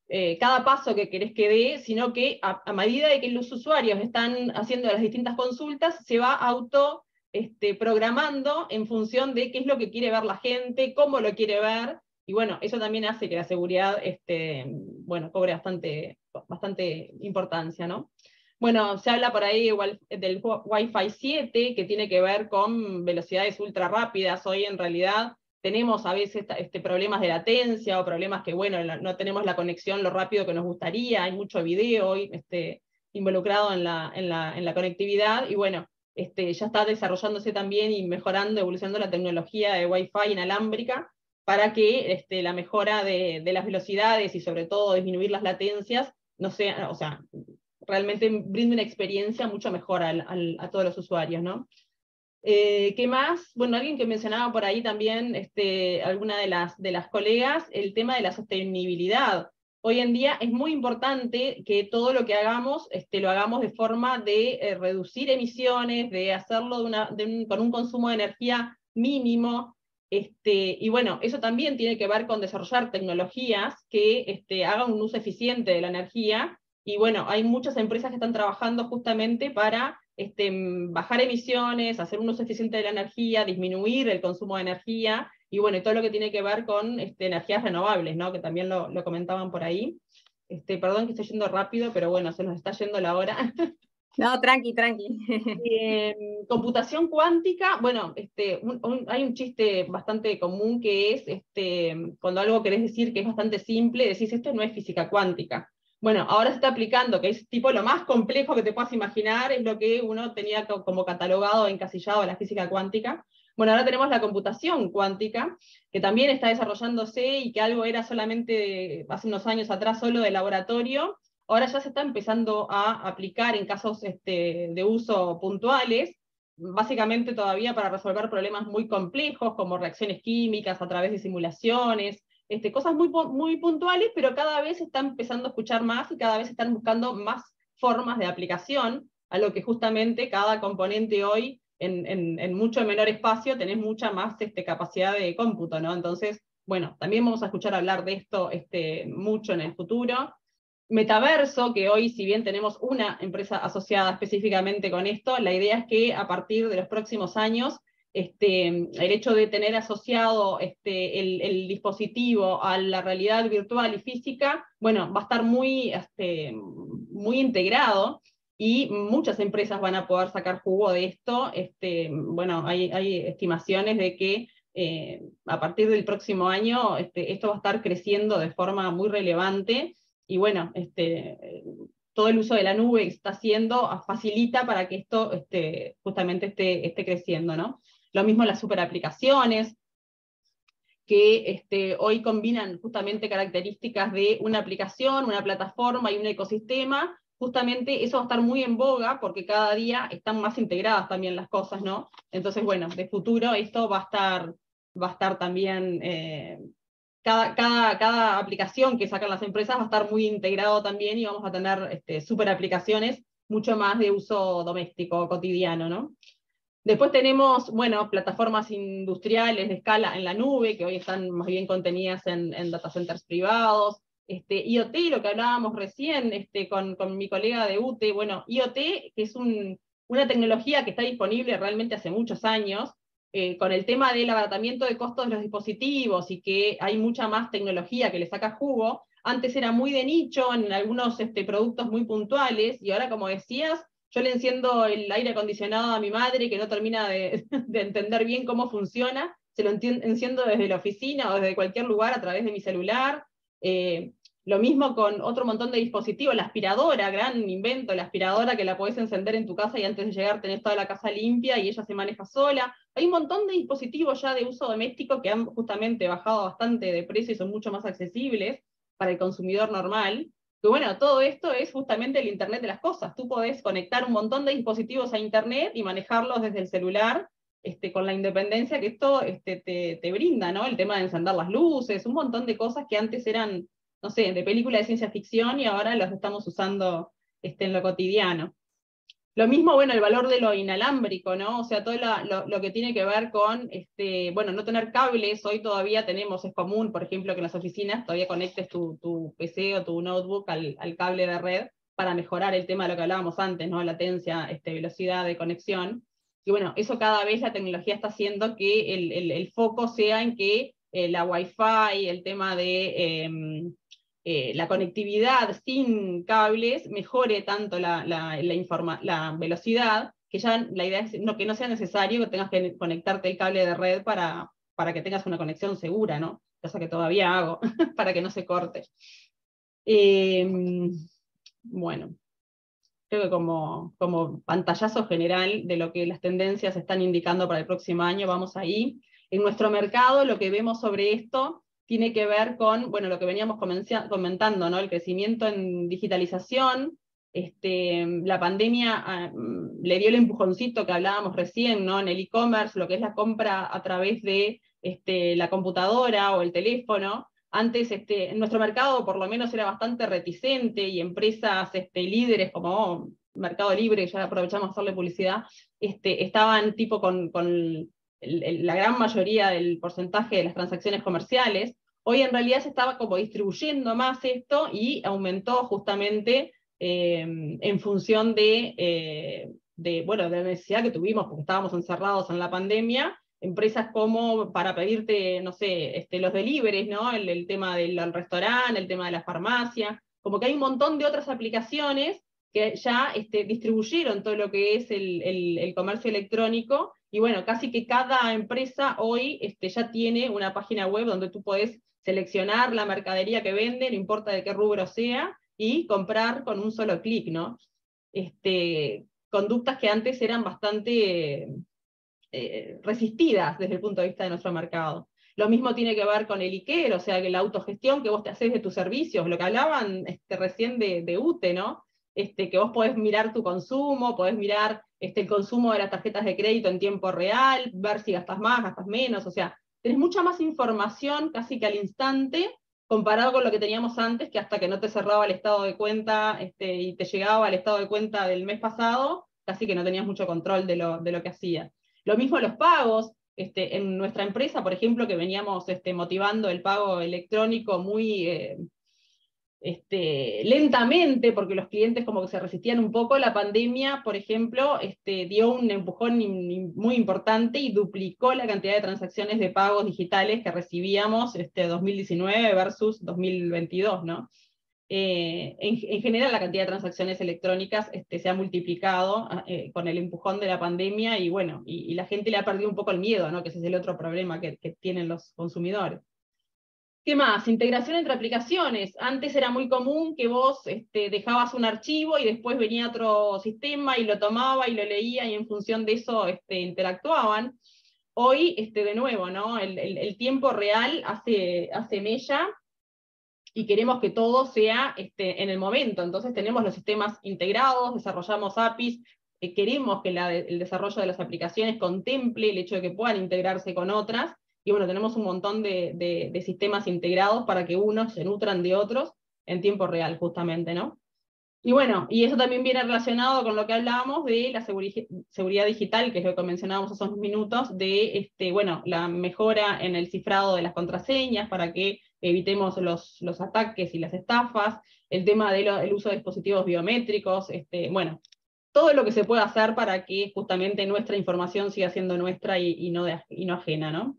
eh, cada paso que querés que dé, sino que a, medida de que los usuarios están haciendo las distintas consultas, se va auto este, programando en función de qué es lo que quiere ver la gente, cómo lo quiere ver, y bueno, eso también hace que la seguridad este, bueno, cobre bastante, bastante importancia, ¿no? Bueno, se habla por ahí del Wi-Fi 7, que tiene que ver con velocidades ultra rápidas. Hoy en realidad tenemos a veces este, problemas de latencia o problemas que, bueno, no tenemos la conexión lo rápido que nos gustaría, hay mucho video hoy este, involucrado en la, en, la, en la, conectividad y bueno, este, ya está desarrollándose también y mejorando, evolucionando la tecnología de Wi-Fi inalámbrica para que este, la mejora de, de, las velocidades y sobre todo disminuir las latencias no sea, o sea, realmente brinde una experiencia mucho mejor a todos los usuarios, ¿no? Eh, ¿Qué más? Bueno, alguien que mencionaba por ahí también, este, alguna de las, de las colegas, el tema de la sostenibilidad. Hoy en día es muy importante que todo lo que hagamos este, lo hagamos de forma de eh, reducir emisiones, de hacerlo con un consumo de energía mínimo. Este, y bueno, eso también tiene que ver con desarrollar tecnologías que este, hagan un uso eficiente de la energía y bueno, hay muchas empresas que están trabajando justamente para este, bajar emisiones, hacer un uso eficiente de la energía, disminuir el consumo de energía, y bueno, todo lo que tiene que ver con este, energías renovables, ¿no? que también lo, lo, comentaban por ahí. Este, perdón que estoy yendo rápido, pero bueno, se nos está yendo la hora. No, tranqui, tranqui. Eh, computación cuántica, bueno, este, hay un chiste bastante común que es este, cuando algo querés decir que es bastante simple, decís esto no es física cuántica. Bueno, ahora se está aplicando, que es tipo lo más complejo que te puedas imaginar, es lo que uno tenía como catalogado, encasillado a la física cuántica. Bueno, ahora tenemos la computación cuántica, que también está desarrollándose y que algo era solamente hace unos años atrás solo de laboratorio, ahora ya se está empezando a aplicar en casos este, de uso puntuales, básicamente todavía para resolver problemas muy complejos como reacciones químicas a través de simulaciones, este, cosas muy, muy puntuales, pero cada vez están empezando a escuchar más y cada vez están buscando más formas de aplicación a lo que justamente cada componente hoy en, en, mucho menor espacio tenés mucha más este, capacidad de cómputo, ¿no? Entonces, bueno, también vamos a escuchar hablar de esto este, mucho en el futuro. Metaverso, que hoy si bien tenemos una empresa asociada específicamente con esto, la idea es que a partir de los próximos años este, el hecho de tener asociado este, el, dispositivo a la realidad virtual y física, bueno, va a estar muy, este, muy integrado y muchas empresas van a poder sacar jugo de esto. Este, bueno, hay, estimaciones de que eh, a partir del próximo año este, esto va a estar creciendo de forma muy relevante y bueno, todo el uso de la nube está haciendo facilita para que esto justamente esté, esté creciendo, ¿no? Lo mismo las super aplicaciones, que este, hoy combinan justamente características de una aplicación, una plataforma y un ecosistema, justamente eso va a estar muy en boga porque cada día están más integradas también las cosas, ¿no? Entonces, bueno, de futuro esto va a estar, va a estar también, eh, cada, cada, cada, aplicación que sacan las empresas va a estar muy integrado también y vamos a tener este, super aplicaciones mucho más de uso doméstico, cotidiano, ¿no? Después tenemos, bueno, plataformas industriales de escala en la nube, que hoy están más bien contenidas en, data centers privados. Este, IoT, lo que hablábamos recién este, con, con mi colega de UTE, bueno, IoT, que es un, una tecnología que está disponible realmente hace muchos años, eh, con el tema del abaratamiento de costos de los dispositivos y que hay mucha más tecnología que le saca jugo, antes era muy de nicho en algunos este, productos muy puntuales y ahora, como decías, yo le enciendo el aire acondicionado a mi madre que no termina de, entender bien cómo funciona, se lo enciendo desde la oficina o desde cualquier lugar a través de mi celular. Eh, lo mismo con otro montón de dispositivos, la aspiradora, gran invento, la aspiradora que la podés encender en tu casa y antes de llegar tenés toda la casa limpia y ella se maneja sola. Hay un montón de dispositivos ya de uso doméstico que han justamente bajado bastante de precio y son mucho más accesibles para el consumidor normal. Que bueno, todo esto es justamente el Internet de las cosas. Tú podés conectar un montón de dispositivos a Internet y manejarlos desde el celular este, con la independencia que esto este, te, brinda, ¿no? El tema de encender las luces, un montón de cosas que antes eran no sé, de película de ciencia ficción y ahora los estamos usando este, en lo cotidiano. Lo mismo, bueno, el valor de lo inalámbrico, ¿no? O sea, todo lo, que tiene que ver con, este, bueno, no tener cables, hoy todavía tenemos, es común, por ejemplo, que en las oficinas todavía conectes tu, PC o tu notebook al, cable de red para mejorar el tema de lo que hablábamos antes, ¿no? Latencia, este, velocidad de conexión. Y bueno, eso cada vez la tecnología está haciendo que el, foco sea en que eh, la Wi-Fi, el tema de em, eh, la conectividad sin cables mejore tanto la, la, la, velocidad, que ya la idea es no, que no sea necesario que tengas que conectarte el cable de red para, para que tengas una conexión segura, ¿no? Cosa que todavía hago, para que no se corte. Em, bueno, creo que como, como pantallazo general de lo que las tendencias están indicando para el próximo año, vamos ahí. En nuestro mercado lo que vemos sobre esto tiene que ver con, bueno, lo que veníamos comentando, ¿no? El crecimiento en digitalización, este, la pandemia ah, le dio el empujoncito que hablábamos recién, ¿no? En el e-commerce, lo que es la compra a través de este, la computadora o el teléfono. Antes, este, nuestro mercado por lo menos era bastante reticente y empresas líderes como Mercado Libre, ya aprovechamos hacerle publicidad, estaban tipo con la gran mayoría del porcentaje de las transacciones comerciales. Hoy en realidad se estaba como distribuyendo más esto y aumentó justamente em, en función de, eh, de, bueno, de la necesidad que tuvimos porque estábamos encerrados en la pandemia, empresas como para pedirte, no sé, este, los deliveries, ¿no? El, tema del restaurante, el tema de la farmacia, como que hay un montón de otras aplicaciones que ya este, distribuyeron todo lo que es el, el comercio electrónico y bueno, casi que cada empresa hoy este, ya tiene una página web donde tú puedes seleccionar la mercadería que vende, no importa de qué rubro sea, y comprar con un solo clic, ¿no? Este, conductas que antes eran bastante eh, resistidas desde el punto de vista de nuestro mercado. Lo mismo tiene que ver con el IKEA, o sea, que la autogestión que vos te haces de tus servicios, lo que hablaban este, recién de, de UTE, ¿no? Este, que vos podés mirar tu consumo, podés mirar este, el consumo de las tarjetas de crédito en tiempo real, ver si gastas más, gastas menos, o sea, tenés mucha más información casi que al instante comparado con lo que teníamos antes, que hasta que no te cerraba el estado de cuenta este, y te llegaba el estado de cuenta del mes pasado, casi que no tenías mucho control de lo, de lo que hacías. Lo mismo los pagos, este, en nuestra empresa, por ejemplo, que veníamos este, motivando el pago electrónico muy, eh, este, lentamente, porque los clientes como que se resistían un poco, la pandemia, por ejemplo, este, dio un empujón muy importante y duplicó la cantidad de transacciones de pagos digitales que recibíamos este, 2019 versus 2022, ¿no? Eh, en, general la cantidad de transacciones electrónicas este, se ha multiplicado ah, eh, con el empujón de la pandemia y bueno, y, la gente le ha perdido un poco el miedo, ¿no? que ese es el otro problema que tienen los consumidores. ¿Qué más? Integración entre aplicaciones. Antes era muy común que vos este, dejabas un archivo y después venía otro sistema y lo tomaba y lo leía y en función de eso este, interactuaban. Hoy, este, de nuevo, ¿no? el, tiempo real hace, mella y queremos que todo sea en el momento. Entonces tenemos los sistemas integrados, desarrollamos APIs, eh, queremos que el desarrollo de las aplicaciones contemple el hecho de que puedan integrarse con otras y bueno, tenemos un montón de, sistemas integrados para que unos se nutran de otros en tiempo real, justamente, ¿no? Y bueno, y eso también viene relacionado con lo que hablábamos de la seguridad digital, que es lo que mencionábamos hace unos minutos, de este, bueno, la mejora en el cifrado de las contraseñas para que evitemos los, los ataques y las estafas, el tema del uso de dispositivos biométricos, este, bueno, todo lo que se puede hacer para que justamente nuestra información siga siendo nuestra y, no, y no ajena, ¿no?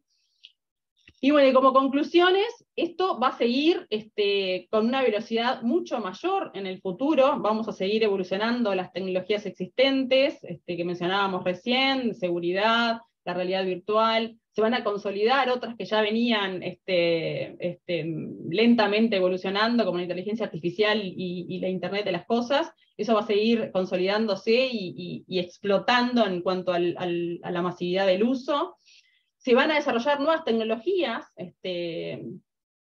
Y bueno, como conclusiones, esto va a seguir este, con una velocidad mucho mayor en el futuro. Vamos a seguir evolucionando las tecnologías existentes este, que mencionábamos recién, seguridad, la realidad virtual. Se van a consolidar otras que ya venían este, lentamente evolucionando, como la inteligencia artificial y, la Internet de las cosas. Eso va a seguir consolidándose y, explotando en cuanto a la masividad del uso se van a desarrollar nuevas tecnologías, este,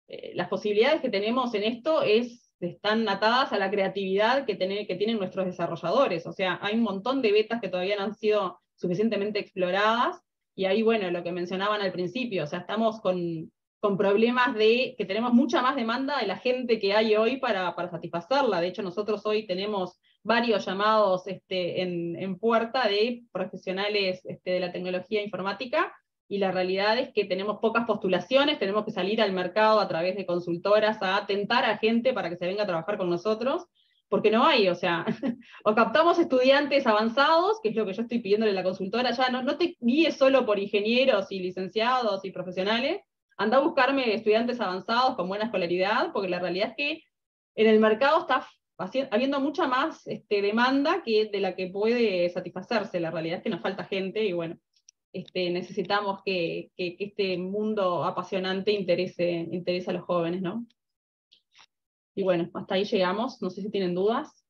eh, las posibilidades que tenemos en esto es, están atadas a la creatividad que, que tienen nuestros desarrolladores. O sea, hay un montón de betas que todavía no han sido suficientemente exploradas, y ahí, bueno, lo que mencionaban al principio, o sea, estamos con, con problemas de que tenemos mucha más demanda de la gente que hay hoy para, para satisfacerla. De hecho, nosotros hoy tenemos varios llamados este, en, en, puerta de profesionales este, de la tecnología informática y la realidad es que tenemos pocas postulaciones, tenemos que salir al mercado a través de consultoras a tentar a gente para que se venga a trabajar con nosotros, porque no hay, o sea, o captamos estudiantes avanzados, que es lo que yo estoy pidiéndole a la consultora, ya no, no te guíes solo por ingenieros y licenciados y profesionales, anda a buscarme estudiantes avanzados con buena escolaridad, porque la realidad es que en el mercado está habiendo mucha más este, demanda que de la que puede satisfacerse, la realidad es que nos falta gente y bueno, este, necesitamos que, este mundo apasionante interese, interese a los jóvenes, ¿no? Y bueno, hasta ahí llegamos, no sé si tienen dudas.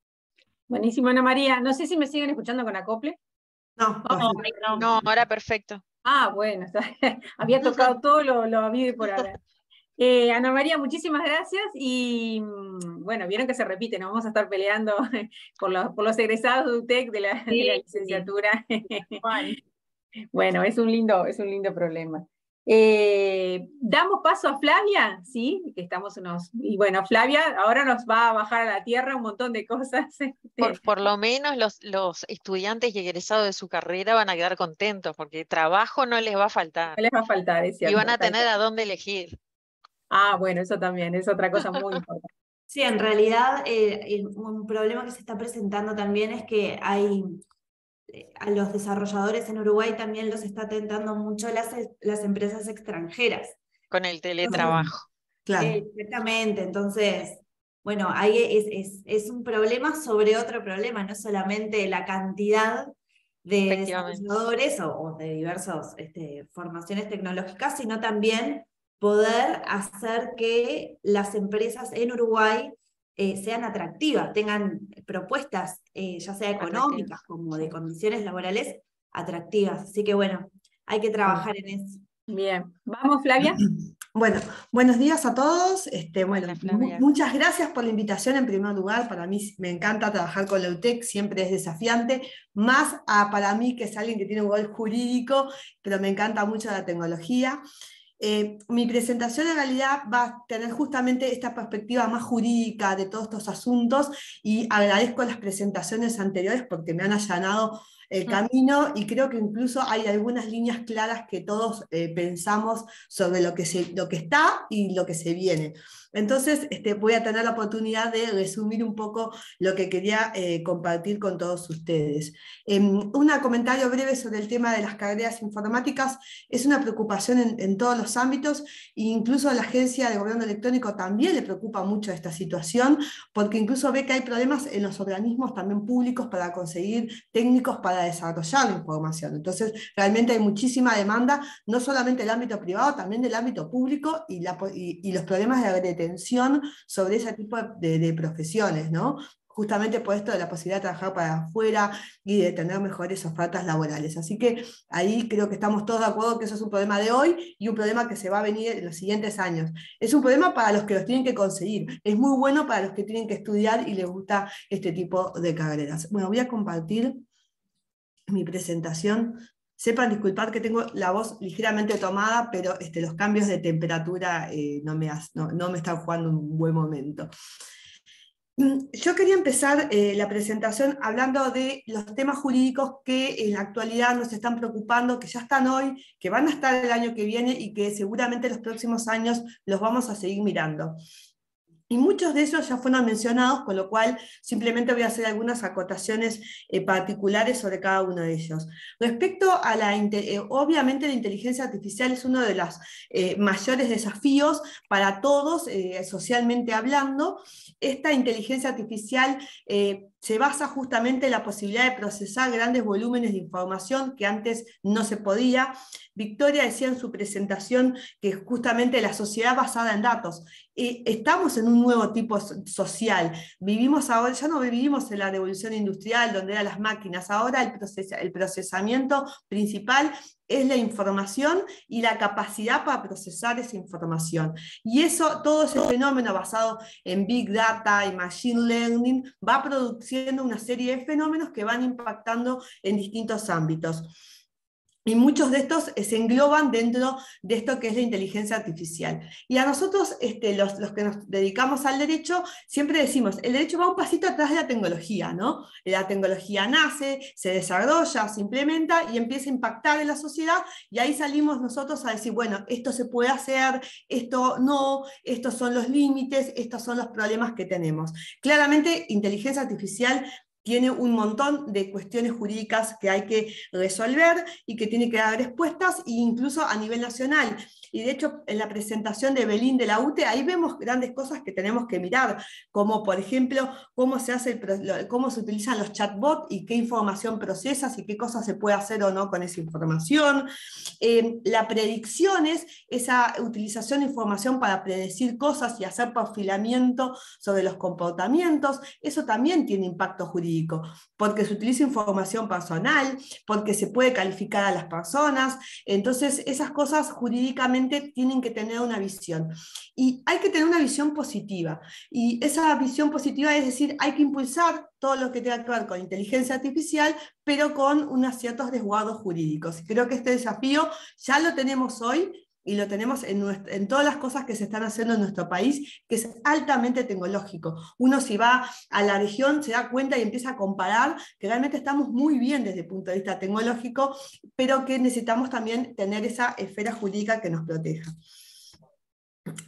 Buenísimo, Ana María. No sé si me siguen escuchando con acople. No, no, ahora perfecto. Ah, bueno, había tocado todo lo, lo habido por haber. Eh, Ana María, muchísimas gracias y mm, bueno, vieron que se repite, nos vamos a estar peleando por los, por los egresados de UTEC de la, de la licenciatura. Bueno, es un lindo, es un lindo problema. Eh, damos paso a Flavia, ¿sí? Que estamos unos. Y bueno, Flavia ahora nos va a bajar a la tierra un montón de cosas. Por, por lo menos los, los, estudiantes y egresados de su carrera van a quedar contentos, porque trabajo no les va a faltar. No les va a faltar, es cierto. Y van a tener a dónde elegir. Ah, bueno, eso también es otra cosa muy importante. Sí, en realidad eh, un problema que se está presentando también es que hay a los desarrolladores en Uruguay también los está tentando mucho las, las empresas extranjeras. Con el teletrabajo. Claro. Exactamente, entonces, bueno, ahí es, es, es, un problema sobre otro problema, no solamente la cantidad de desarrolladores o, o, de diversas este, formaciones tecnológicas, sino también poder hacer que las empresas en Uruguay eh, sean atractivas, tengan propuestas, eh, ya sea económicas como de condiciones laborales atractivas. Así que bueno, hay que trabajar en eso. Bien, vamos Flavia. Bueno, buenos días a todos. Este, bueno, muchas gracias por la invitación en primer lugar. Para mí me encanta trabajar con la UTEC, siempre es desafiante, más para mí que es alguien que tiene un gol jurídico, pero me encanta mucho la tecnología. Eh, mi presentación en realidad va a tener justamente esta perspectiva más jurídica de todos estos asuntos y agradezco las presentaciones anteriores porque me han allanado el mm. camino y creo que incluso hay algunas líneas claras que todos eh, pensamos sobre lo que, se, lo que está y lo que se viene. Entonces, este, voy a tener la oportunidad de resumir un poco lo que quería eh, compartir con todos ustedes. Em, un comentario breve sobre el tema de las carreras informáticas. Es una preocupación en, todos los ámbitos, e incluso la Agencia de Gobierno Electrónico también le preocupa mucho esta situación, porque incluso ve que hay problemas en los organismos también públicos para conseguir técnicos para desarrollar la información. Entonces, realmente hay muchísima demanda, no solamente del ámbito privado, también del ámbito público y, los problemas de sobre ese tipo de, profesiones, ¿no? justamente por esto de la posibilidad de trabajar para afuera y de tener mejores ofertas laborales. Así que ahí creo que estamos todos de acuerdo que eso es un problema de hoy y un problema que se va a venir en los siguientes años. Es un problema para los que los tienen que conseguir, es muy bueno para los que tienen que estudiar y les gusta este tipo de carreras. Bueno, voy a compartir mi presentación Sepan disculpar que tengo la voz ligeramente tomada, pero este, los cambios de temperatura eh, no, me no, me están jugando un buen momento. Mm, yo quería empezar eh, la presentación hablando de los temas jurídicos que en la actualidad nos están preocupando, que ya están hoy, que van a estar el año que viene y que seguramente los próximos años los vamos a seguir mirando. Y muchos de ellos ya fueron mencionados, con lo cual simplemente voy a hacer algunas acotaciones eh, particulares sobre cada uno de ellos. Respecto a la, eh, obviamente la inteligencia artificial es uno de los eh, mayores desafíos para todos, socialmente hablando. Esta inteligencia artificial se basa justamente en la posibilidad de procesar grandes volúmenes de información que antes no se podía. Victoria decía en su presentación que justamente la sociedad basada en datos. estamos en un nuevo tipo social. Vivimos ahora, ya no vivimos en la revolución industrial donde eran las máquinas, ahora el procesamiento principal es la información y la capacidad para procesar esa información. Y eso, todo ese fenómeno basado en Big Data y Machine Learning va produciendo una serie de fenómenos que van impactando en distintos ámbitos. Y muchos de estos eh, se engloban dentro de esto que es la inteligencia artificial. Y a nosotros, este, los, que nos dedicamos al derecho, siempre decimos, el derecho va un pasito atrás de la tecnología, ¿no? La tecnología nace, se desarrolla, se implementa y empieza a impactar en la sociedad y ahí salimos nosotros a decir, bueno, esto se puede hacer, esto no, estos son los límites, estos son los problemas que tenemos. Claramente, inteligencia artificial tiene un montón de cuestiones jurídicas que hay que resolver y que tiene que dar respuestas, e incluso a nivel nacional. Y de hecho, en la presentación de Belín de la UTE, ahí vemos grandes cosas que tenemos que mirar, como por ejemplo, cómo se, hace cómo se utilizan los chatbots y qué información procesas y qué cosas se puede hacer o no con esa información. Eh, la predicción es esa utilización de información para predecir cosas y hacer perfilamiento sobre los comportamientos. Eso también tiene impacto jurídico, porque se utiliza información personal, porque se puede calificar a las personas. Entonces, esas cosas jurídicamente tienen que tener una visión. Y hay que tener una visión positiva. Y esa visión positiva es decir, hay que impulsar todo lo que tenga que ver con inteligencia artificial, pero con unos ciertos resguardos jurídicos. Creo que este desafío ya lo tenemos hoy y lo tenemos en, todas las cosas que se están haciendo en nuestro país, que es altamente tecnológico. Uno si va a la región se da cuenta y empieza a comparar que realmente estamos muy bien desde el punto de vista tecnológico, pero que necesitamos también tener esa esfera jurídica que nos proteja.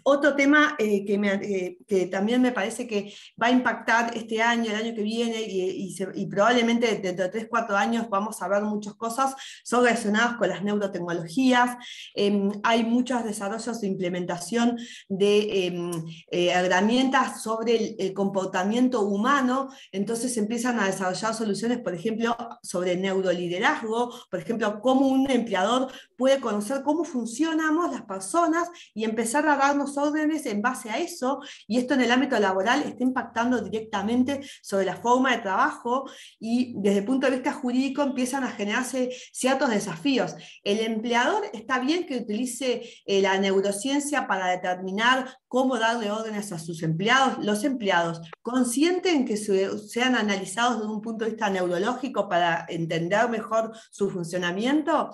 Otro tema eh, eh, que, también me parece que va a impactar este año, el año que viene, y, probablemente dentro de 3, 4 años vamos a ver muchas cosas, son relacionadas con las neurotecnologías. Em, hay muchos desarrollos de implementación de em, eh, herramientas sobre el, comportamiento humano, entonces empiezan a desarrollar soluciones, por ejemplo, sobre neuroliderazgo, por ejemplo, cómo un empleador puede conocer cómo funcionamos las personas y empezar a darnos órdenes en base a eso, y esto en el ámbito laboral está impactando directamente sobre la forma de trabajo y desde el punto de vista jurídico empiezan a generarse ciertos desafíos. El empleador está bien que utilice eh, la neurociencia para determinar cómo darle órdenes a sus empleados. Los empleados consienten que sean analizados desde un punto de vista neurológico para entender mejor su funcionamiento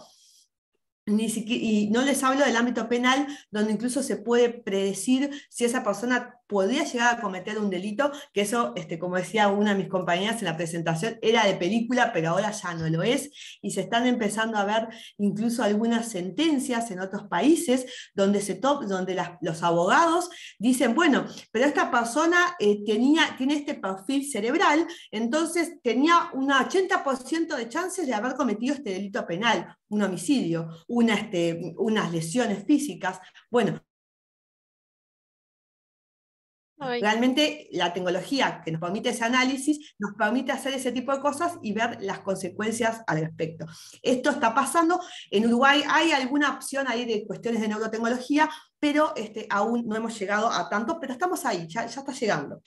y no les hablo del ámbito penal, donde incluso se puede predecir si esa persona podría llegar a cometer un delito, que eso, este, como decía una de mis compañeras en la presentación, era de película, pero ahora ya no lo es, y se están empezando a ver incluso algunas sentencias en otros países donde, se donde los abogados dicen, bueno, pero esta persona eh, tenía, tiene este perfil cerebral, entonces tenía un 80% de chances de haber cometido este delito penal, un homicidio, una, este, unas lesiones físicas. Bueno, Realmente la tecnología que nos permite ese análisis nos permite hacer ese tipo de cosas y ver las consecuencias al respecto. Esto está pasando. En Uruguay hay alguna opción ahí de cuestiones de neurotecnología, pero este, aún no hemos llegado a tanto, pero estamos ahí, ya está llegando.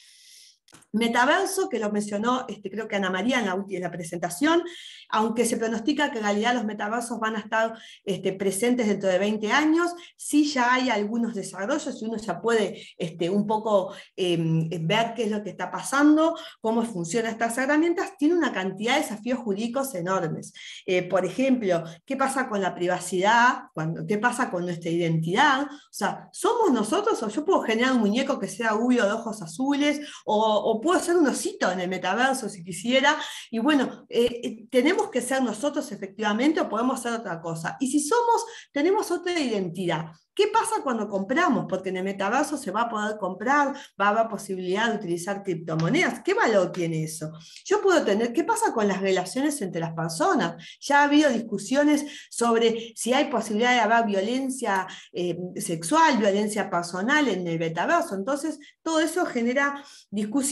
Metaverso, que lo mencionó este, creo que Ana María en la, última presentación, aunque se pronostica que en realidad los metaversos van a estar este, presentes dentro de 20 años, sí ya hay algunos desarrollos y uno ya puede este, un poco em, ver qué es lo que está pasando, cómo funcionan estas herramientas, tiene una cantidad de desafíos jurídicos enormes. Eh, por ejemplo, ¿qué pasa con la privacidad? ¿Qué pasa con nuestra identidad? O sea, ¿somos nosotros o yo puedo generar un muñeco que sea rubio de ojos azules o o puedo hacer un osito en el metaverso si quisiera, y bueno, eh, eh, tenemos que ser nosotros efectivamente o podemos ser otra cosa. Y si somos, tenemos otra identidad. ¿Qué pasa cuando compramos? Porque en el metaverso se va a poder comprar, va a haber posibilidad de utilizar criptomonedas. ¿Qué valor tiene eso? Yo puedo tener, ¿qué pasa con las relaciones entre las personas? Ya ha habido discusiones sobre si hay posibilidad de haber violencia eh, sexual, violencia personal en el metaverso. Entonces, todo eso genera discusiones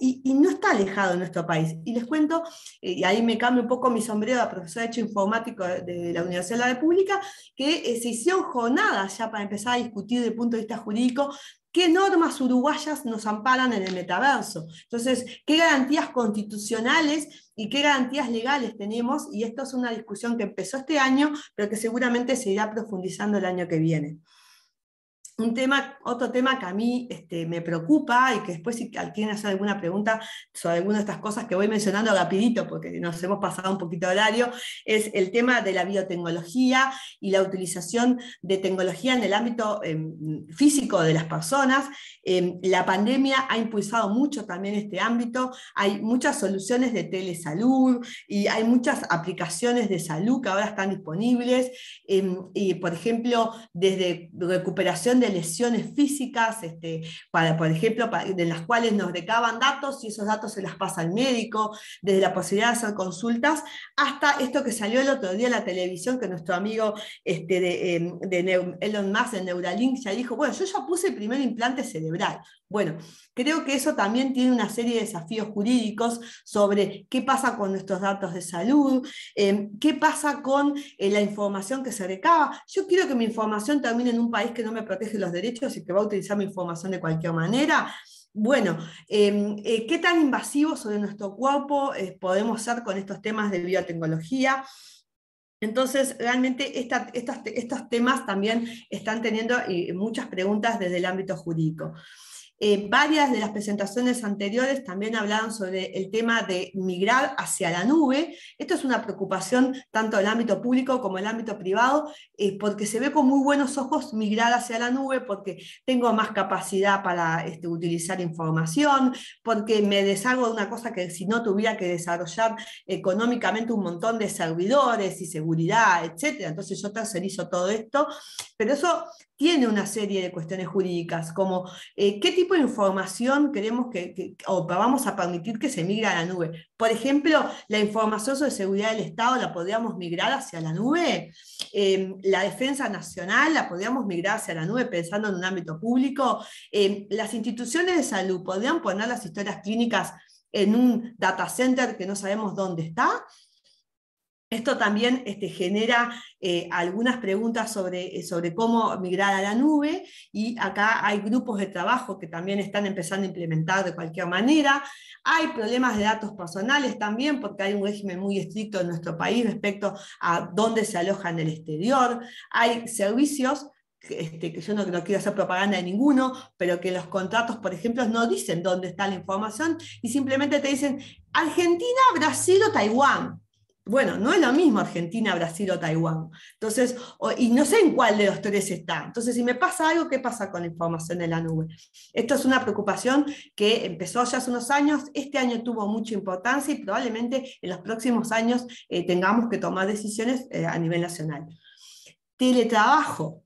y, no está alejado en nuestro país. Y les cuento, eh, y ahí me cambio un poco mi sombrero de profesor de hecho informático de la Universidad de la República, que eh, se hicieron jornadas ya para empezar a discutir desde el punto de vista jurídico qué normas uruguayas nos amparan en el metaverso. Entonces, qué garantías constitucionales y qué garantías legales tenemos, y esto es una discusión que empezó este año, pero que seguramente se irá profundizando el año que viene. Un tema, otro tema que a mí este, me preocupa y que después si alguien hace alguna pregunta sobre alguna de estas cosas que voy mencionando rapidito porque nos hemos pasado un poquito de horario, es el tema de la biotecnología y la utilización de tecnología en el ámbito em, físico de las personas. Em, la pandemia ha impulsado mucho también este ámbito, hay muchas soluciones de telesalud y hay muchas aplicaciones de salud que ahora están disponibles, em, y por ejemplo, desde recuperación de lesiones físicas, este, por ejemplo, de las cuales nos recaban datos y esos datos se las pasa al médico, desde la posibilidad de hacer consultas, hasta esto que salió el otro día en la televisión, que nuestro amigo este, de, em, Elon Musk de Neuralink ya dijo, bueno, yo ya puse el primer implante cerebral. Bueno, creo que eso también tiene una serie de desafíos jurídicos sobre qué pasa con nuestros datos de salud, em, qué pasa con eh, la información que se recaba. Yo quiero que mi información termine en un país que no me protege los derechos y que va a utilizar mi información de cualquier manera. Bueno, em, eh, ¿qué tan invasivos sobre nuestro cuerpo eh, podemos ser con estos temas de biotecnología? Entonces, realmente estos temas también están teniendo muchas preguntas desde el ámbito jurídico. Eh, varias de las presentaciones anteriores también hablaban sobre el tema de migrar hacia la nube. Esto es una preocupación tanto del ámbito público como del ámbito privado, eh, porque se ve con muy buenos ojos migrar hacia la nube, porque tengo más capacidad para este, utilizar información, porque me deshago de una cosa que si no tuviera que desarrollar económicamente un montón de servidores y seguridad, etc. Entonces yo tercerizo todo esto, pero eso tiene una serie de cuestiones jurídicas, como eh, qué tipo de información queremos que, o vamos a permitir que se migre a la nube. Por ejemplo, la información sobre seguridad del Estado la podríamos migrar hacia la nube, em, la defensa nacional la podríamos migrar hacia la nube pensando en un ámbito público, em, las instituciones de salud podrían poner las historias clínicas en un data center que no sabemos dónde está. Esto también este, genera eh, algunas preguntas sobre, eh, sobre cómo migrar a la nube y acá hay grupos de trabajo que también están empezando a implementar de cualquier manera. Hay problemas de datos personales también porque hay un régimen muy estricto en nuestro país respecto a dónde se aloja en el exterior. Hay servicios este, que yo no, no, quiero hacer propaganda de ninguno, pero que los contratos, por ejemplo, no dicen dónde está la información y simplemente te dicen Argentina, Brasil o Taiwán. Bueno, no es lo mismo Argentina, Brasil o Taiwán. Entonces, y no sé en cuál de los tres está. Entonces, si me pasa algo, ¿qué pasa con la información en la nube? Esto es una preocupación que empezó ya hace unos años, este año tuvo mucha importancia y probablemente en los próximos años eh, tengamos que tomar decisiones eh, a nivel nacional. Teletrabajo.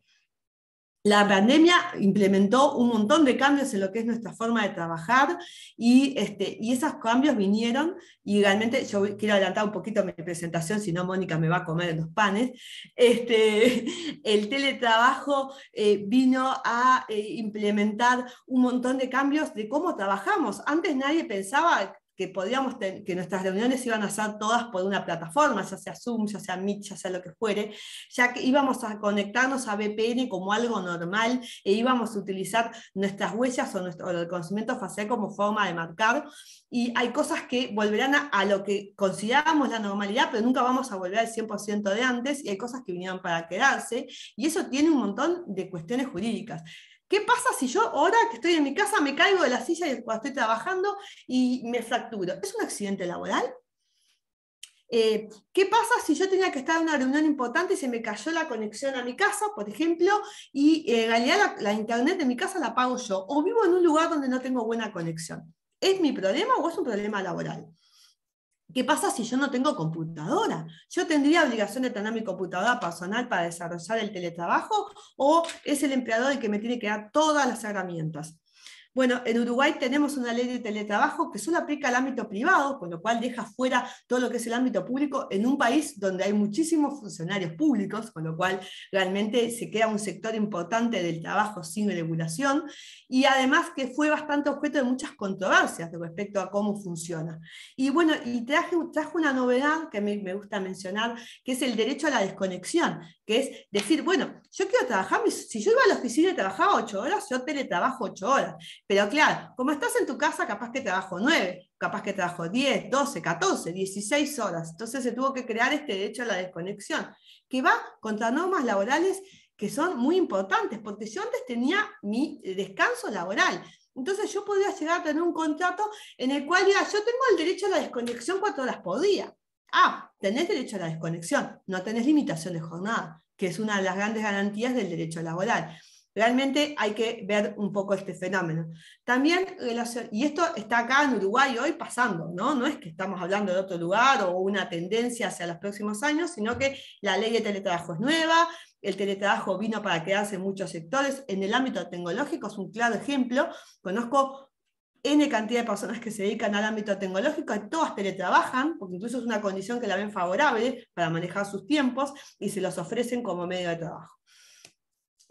La pandemia implementó un montón de cambios en lo que es nuestra forma de trabajar y, este, y esos cambios vinieron y realmente yo quiero adelantar un poquito mi presentación, si no Mónica me va a comer los panes. Este, el teletrabajo eh, vino a eh, implementar un montón de cambios de cómo trabajamos. Antes nadie pensaba que podíamos que nuestras reuniones iban a ser todas por una plataforma, ya sea Zoom, ya sea Meet, ya sea lo que fuere, ya que íbamos a conectarnos a VPN como algo normal e íbamos a utilizar nuestras huellas o, nuestro, el conocimiento facial como forma de marcar. Y hay cosas que volverán a, a lo que consideramos la normalidad, pero nunca vamos a volver al 100% de antes, y hay cosas que vinieron para quedarse, y eso tiene un montón de cuestiones jurídicas. ¿Qué pasa si yo ahora que estoy en mi casa me caigo de la silla cuando estoy trabajando y me fracturo? ¿Es un accidente laboral? Eh, ¿Qué pasa si yo tenía que estar en una reunión importante y se me cayó la conexión a mi casa, por ejemplo, y eh, en realidad la, internet de mi casa la pago yo? O vivo en un lugar donde no tengo buena conexión. ¿Es mi problema o es un problema laboral? ¿Qué pasa si yo no tengo computadora? ¿Yo tendría obligación de tener mi computadora personal para desarrollar el teletrabajo o es el empleador el que me tiene que dar todas las herramientas? Bueno, en Uruguay tenemos una ley de teletrabajo que solo aplica al ámbito privado, con lo cual deja fuera todo lo que es el ámbito público en un país donde hay muchísimos funcionarios públicos, con lo cual realmente se queda un sector importante del trabajo sin regulación y además que fue bastante objeto de muchas controversias respecto a cómo funciona. Y bueno, y traje, una novedad que me, me gusta mencionar, que es el derecho a la desconexión, que es decir, bueno, yo quiero trabajar, si yo iba a la oficina y trabajaba ocho horas, yo teletrabajo ocho horas. Pero claro, como estás en tu casa, capaz que trabajo nueve, capaz que trabajo diez, doce, catorce, dieciséis horas. Entonces se tuvo que crear este derecho a la desconexión, que va contra normas laborales que son muy importantes, porque yo antes tenía mi descanso laboral. Entonces yo podía llegar a tener un contrato en el cual ya yo tengo el derecho a la desconexión cuatro horas podía. Ah, tenés derecho a la desconexión, no tenés limitación de jornada, que es una de las grandes garantías del derecho laboral. Realmente hay que ver un poco este fenómeno. También, y esto está acá en Uruguay hoy pasando, ¿no? No es que estamos hablando de otro lugar o una tendencia hacia los próximos años, sino que la ley de teletrabajo es nueva, el teletrabajo vino para quedarse en muchos sectores. En el ámbito tecnológico es un claro ejemplo. Conozco N cantidad de personas que se dedican al ámbito tecnológico, todas teletrabajan, porque incluso es una condición que la ven favorable para manejar sus tiempos y se los ofrecen como medio de trabajo.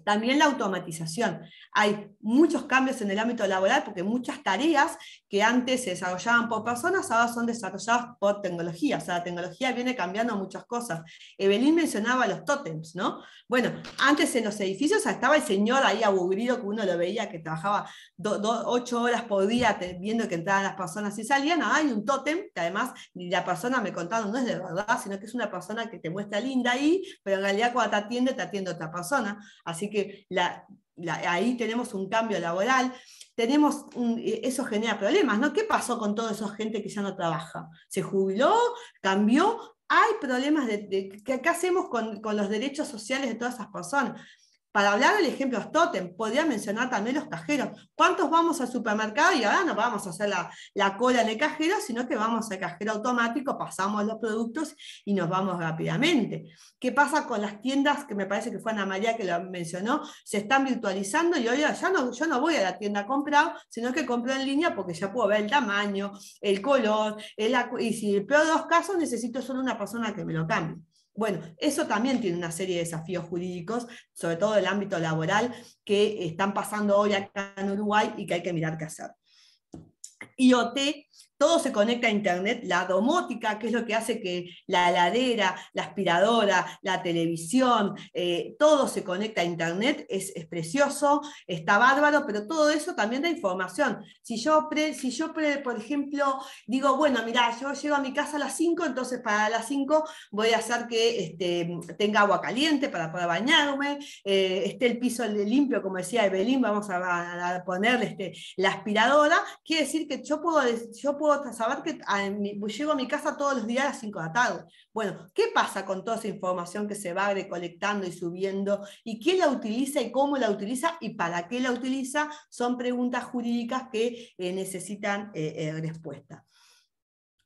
También la automatización. Hay muchos cambios en el ámbito laboral porque muchas tareas que antes se desarrollaban por personas ahora son desarrolladas por tecnología. O sea, la tecnología viene cambiando muchas cosas. Evelyn mencionaba los tótems, ¿no? Bueno, antes en los edificios estaba el señor ahí aburrido que uno lo veía que trabajaba ocho horas por día viendo que entraban las personas y salían. Ahora hay un tótem que además la persona me contaron no es de verdad, sino que es una persona que te muestra linda ahí, pero en realidad cuando te atiende, te atiende otra persona. Así que ahí tenemos un cambio laboral, tenemos eh, eso genera problemas, ¿no? ¿Qué pasó con toda esa gente que ya no trabaja? ¿Se jubiló? ¿Cambió? Hay problemas de, ¿qué, hacemos con, con, los derechos sociales de todas esas personas? Para hablar del ejemplo Totem, podría mencionar también los cajeros. ¿Cuántos vamos al supermercado y ahora no vamos a hacer la, cola en el cajero, sino que vamos al cajero automático, pasamos los productos y nos vamos rápidamente? ¿Qué pasa con las tiendas, que me parece que fue Ana María que lo mencionó, se están virtualizando y hoy ya no, yo no voy a la tienda a comprar, sino que compro en línea porque ya puedo ver el tamaño, el color, y si el peor de los casos necesito solo una persona que me lo cambie. Bueno, eso también tiene una serie de desafíos jurídicos, sobre todo en el ámbito laboral, que están pasando hoy acá en Uruguay y que hay que mirar qué hacer. IoT todo se conecta a Internet, la domótica, que es lo que hace que la heladera, la aspiradora, la televisión, eh, todo se conecta a Internet, es, precioso, está bárbaro, pero todo eso también da información. Si yo, si yo por ejemplo, digo, bueno, mira, yo llego a mi casa a las 5, entonces para las 5 voy a hacer que este, tenga agua caliente para poder bañarme, eh, esté el piso limpio, como decía Evelyn, vamos a, ponerle este, la aspiradora, quiere decir que yo puedo, yo puedo saber que llego a mi casa todos los días a las 5 de la tarde. Bueno, ¿qué pasa con toda esa información que se va recolectando y subiendo? ¿Y quién la utiliza y cómo la utiliza y para qué la utiliza? Son preguntas jurídicas que eh, necesitan eh, eh, respuesta.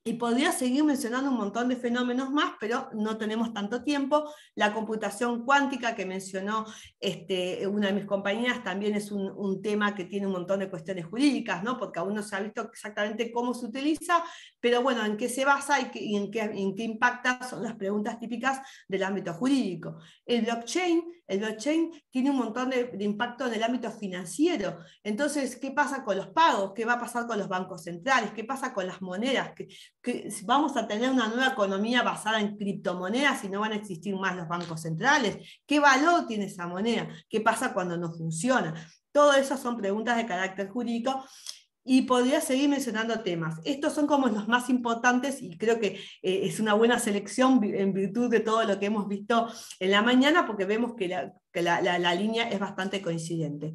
Y podría seguir mencionando un montón de fenómenos más, pero no tenemos tanto tiempo. La computación cuántica que mencionó este, una de mis compañeras también es un, tema que tiene un montón de cuestiones jurídicas, ¿no? porque aún no se ha visto exactamente cómo se utiliza, pero bueno, en qué se basa y, en, qué, en, qué, impacta son las preguntas típicas del ámbito jurídico. El blockchain, el blockchain tiene un montón de, impacto en el ámbito financiero. Entonces, ¿qué pasa con los pagos? ¿Qué va a pasar con los bancos centrales? ¿Qué pasa con las monedas? vamos a tener una nueva economía basada en criptomonedas y no van a existir más los bancos centrales. ¿Qué valor tiene esa moneda? ¿Qué pasa cuando no funciona? Todo eso son preguntas de carácter jurídico y podría seguir mencionando temas. Estos son como los más importantes y creo que eh, es una buena selección en virtud de todo lo que hemos visto en la mañana porque vemos que la, la línea es bastante coincidente.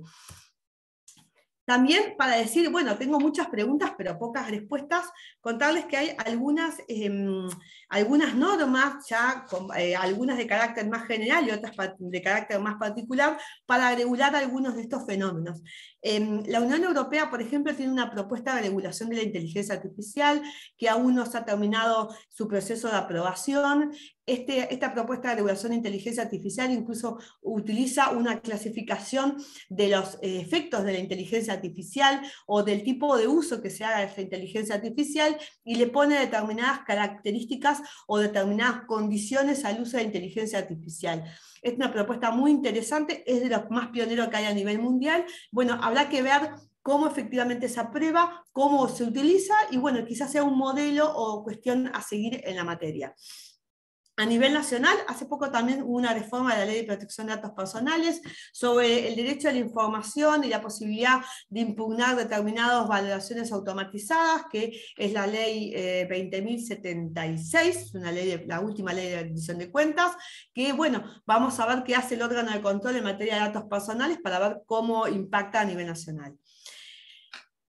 También para decir, bueno, tengo muchas preguntas, pero pocas respuestas, contarles que hay algunas, em, algunas normas, ya eh, algunas de carácter más general y otras de carácter más particular, para regular algunos de estos fenómenos. Em, la Unión Europea, por ejemplo, tiene una propuesta de regulación de la inteligencia artificial que aún no se ha terminado su proceso de aprobación. Este, esta propuesta de regulación de inteligencia artificial incluso utiliza una clasificación de los eh, efectos de la inteligencia artificial o del tipo de uso que se haga de esta inteligencia artificial y le pone determinadas características o determinadas condiciones al uso de la inteligencia artificial. Es una propuesta muy interesante, es de los más pioneros que hay a nivel mundial. Bueno, habrá que ver cómo efectivamente se aprueba, cómo se utiliza y bueno, quizás sea un modelo o cuestión a seguir en la materia. A nivel nacional, hace poco también hubo una reforma de la Ley de Protección de Datos Personales sobre el derecho a la información y la posibilidad de impugnar determinadas valoraciones automatizadas, que es la Ley 20.076, eh, una ley la última ley de rendición de cuentas, que bueno, vamos a ver qué hace el órgano de control en materia de datos personales para ver cómo impacta a nivel nacional.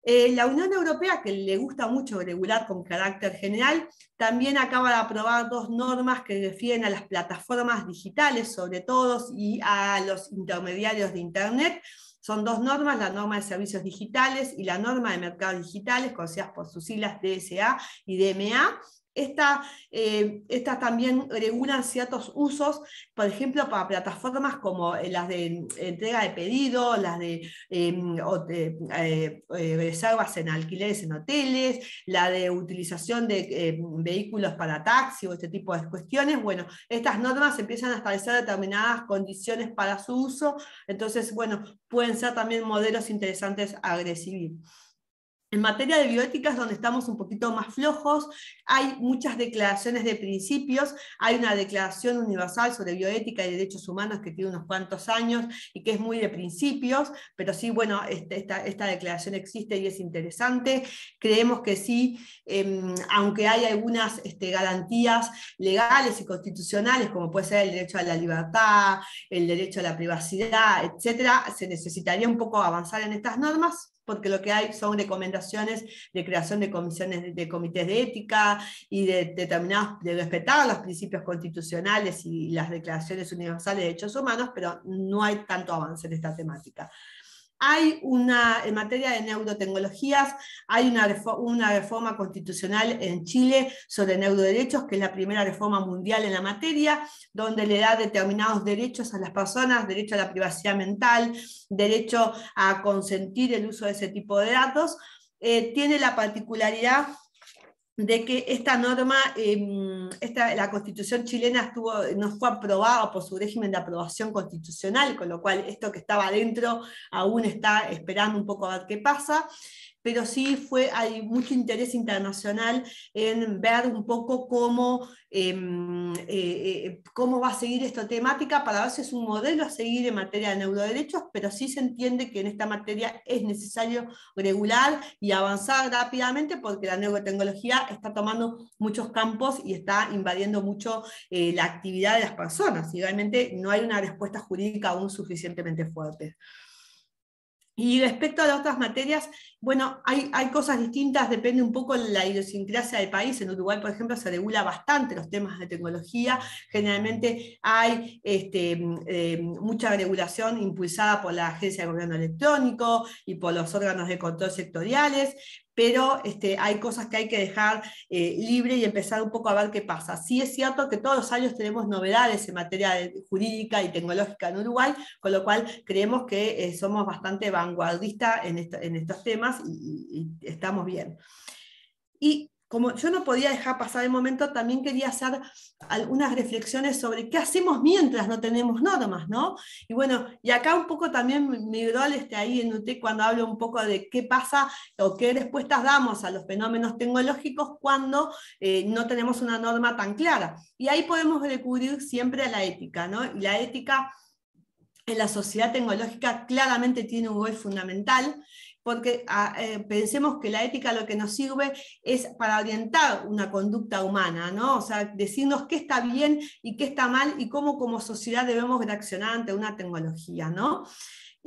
Eh, la Unión Europea, que le gusta mucho regular con carácter general, también acaba de aprobar dos normas que refieren a las plataformas digitales, sobre todo, y a los intermediarios de Internet. Son dos normas, la norma de servicios digitales y la norma de mercados digitales, conocidas por sus siglas DSA y DMA, eh, estas también regulan ciertos usos, por ejemplo, para plataformas como eh, las de entrega de pedido, las de, em, eh, reservas en alquileres en hoteles, la de utilización de vehículos para taxi o este tipo de cuestiones. Bueno, estas normas empiezan a establecer determinadas condiciones para su uso, entonces, bueno, pueden ser también modelos interesantes a recibir. En materia de bioética es donde estamos un poquito más flojos, hay muchas declaraciones de principios, hay una declaración universal sobre bioética y derechos humanos que tiene unos cuantos años y que es muy de principios, pero sí, bueno, este, esta, declaración existe y es interesante. Creemos que sí, em, aunque hay algunas este, garantías legales y constitucionales, como puede ser el derecho a la libertad, el derecho a la privacidad, etcétera, se necesitaría un poco avanzar en estas normas, porque lo que hay son recomendaciones de creación de comisiones de, comités de ética y de, determinados de respetar los principios constitucionales y las declaraciones universales de derechos humanos, pero no hay tanto avance en esta temática. Hay una, en materia de neurotecnologías, hay una, reforma constitucional en Chile sobre neuroderechos, que es la primera reforma mundial en la materia, donde le da determinados derechos a las personas, derecho a la privacidad mental, derecho a consentir el uso de ese tipo de datos. Eh, tiene la particularidad de que esta norma, em, la constitución chilena estuvo, no fue aprobada por su régimen de aprobación constitucional, con lo cual esto que estaba dentro aún está esperando un poco a ver qué pasa pero sí fue, hay mucho interés internacional en ver un poco cómo, em, eh, eh, cómo va a seguir esta temática para ver si es un modelo a seguir en materia de neuroderechos, pero sí se entiende que en esta materia es necesario regular y avanzar rápidamente porque la neurotecnología está tomando muchos campos y está invadiendo mucho eh, la actividad de las personas y realmente no hay una respuesta jurídica aún suficientemente fuerte. Y respecto a las otras materias, bueno, hay, cosas distintas, depende un poco de la idiosincrasia del país. En Uruguay, por ejemplo, se regula bastante los temas de tecnología. Generalmente hay este, eh, mucha regulación impulsada por la Agencia de Gobierno Electrónico y por los órganos de control sectoriales, pero este, hay cosas que hay que dejar eh, libre y empezar un poco a ver qué pasa. Sí es cierto que todos los años tenemos novedades en materia jurídica y tecnológica en Uruguay, con lo cual creemos que eh, somos bastante vanguardistas en, estos temas y, y estamos bien. Y como yo no podía dejar pasar el momento, también quería hacer algunas reflexiones sobre qué hacemos mientras no tenemos normas, ¿no? Y bueno, y acá un poco también mi rol está ahí en UTE cuando hablo un poco de qué pasa o qué respuestas damos a los fenómenos tecnológicos cuando eh, no tenemos una norma tan clara. Y ahí podemos recurrir siempre a la ética, ¿no? Y la ética en la sociedad tecnológica claramente tiene un rol fundamental porque ah, eh, pensemos que la ética lo que nos sirve es para orientar una conducta humana, ¿no? O sea, decirnos qué está bien y qué está mal y cómo como sociedad debemos reaccionar ante una tecnología, ¿no?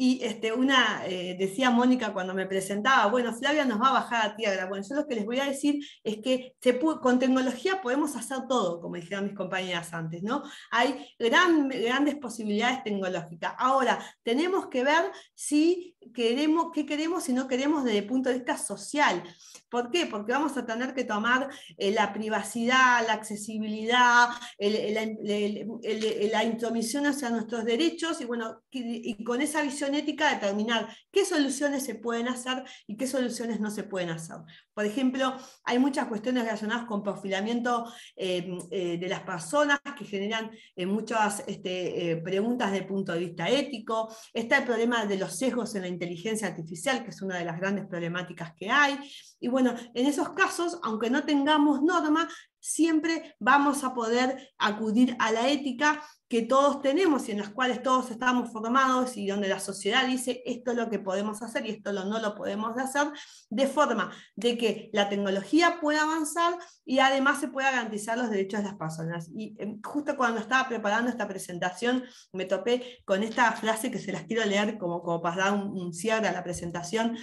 Y este, una, eh, decía Mónica cuando me presentaba, bueno, Flavia nos va a bajar a tierra. Bueno, yo lo que les voy a decir es que con tecnología podemos hacer todo, como dijeron mis compañeras antes, ¿no? Hay grandes posibilidades tecnológicas. Ahora, tenemos que ver si queremos, qué queremos y no queremos desde el punto de vista social. ¿Por qué? Porque vamos a tener que tomar eh, la privacidad, la accesibilidad, la intromisión hacia nuestros derechos y, bueno, y con esa visión ética determinar qué soluciones se pueden hacer y qué soluciones no se pueden hacer. Por ejemplo, hay muchas cuestiones relacionadas con perfilamiento eh, eh, de las personas que generan muchas este, preguntas de punto de vista ético. Está el problema de los sesgos en la inteligencia artificial, que es una de las grandes problemáticas que hay. Y bueno, en esos casos, aunque no tengamos norma, siempre vamos a poder acudir a la ética que todos tenemos y en las cuales todos estamos formados y donde la sociedad dice esto es lo que podemos hacer y esto no lo podemos hacer, de forma de que la tecnología pueda avanzar y además se pueda garantizar los derechos de las personas. Y em, justo cuando estaba preparando esta presentación me topé con esta frase que se las quiero leer como, como para dar un, un cierre a la presentación,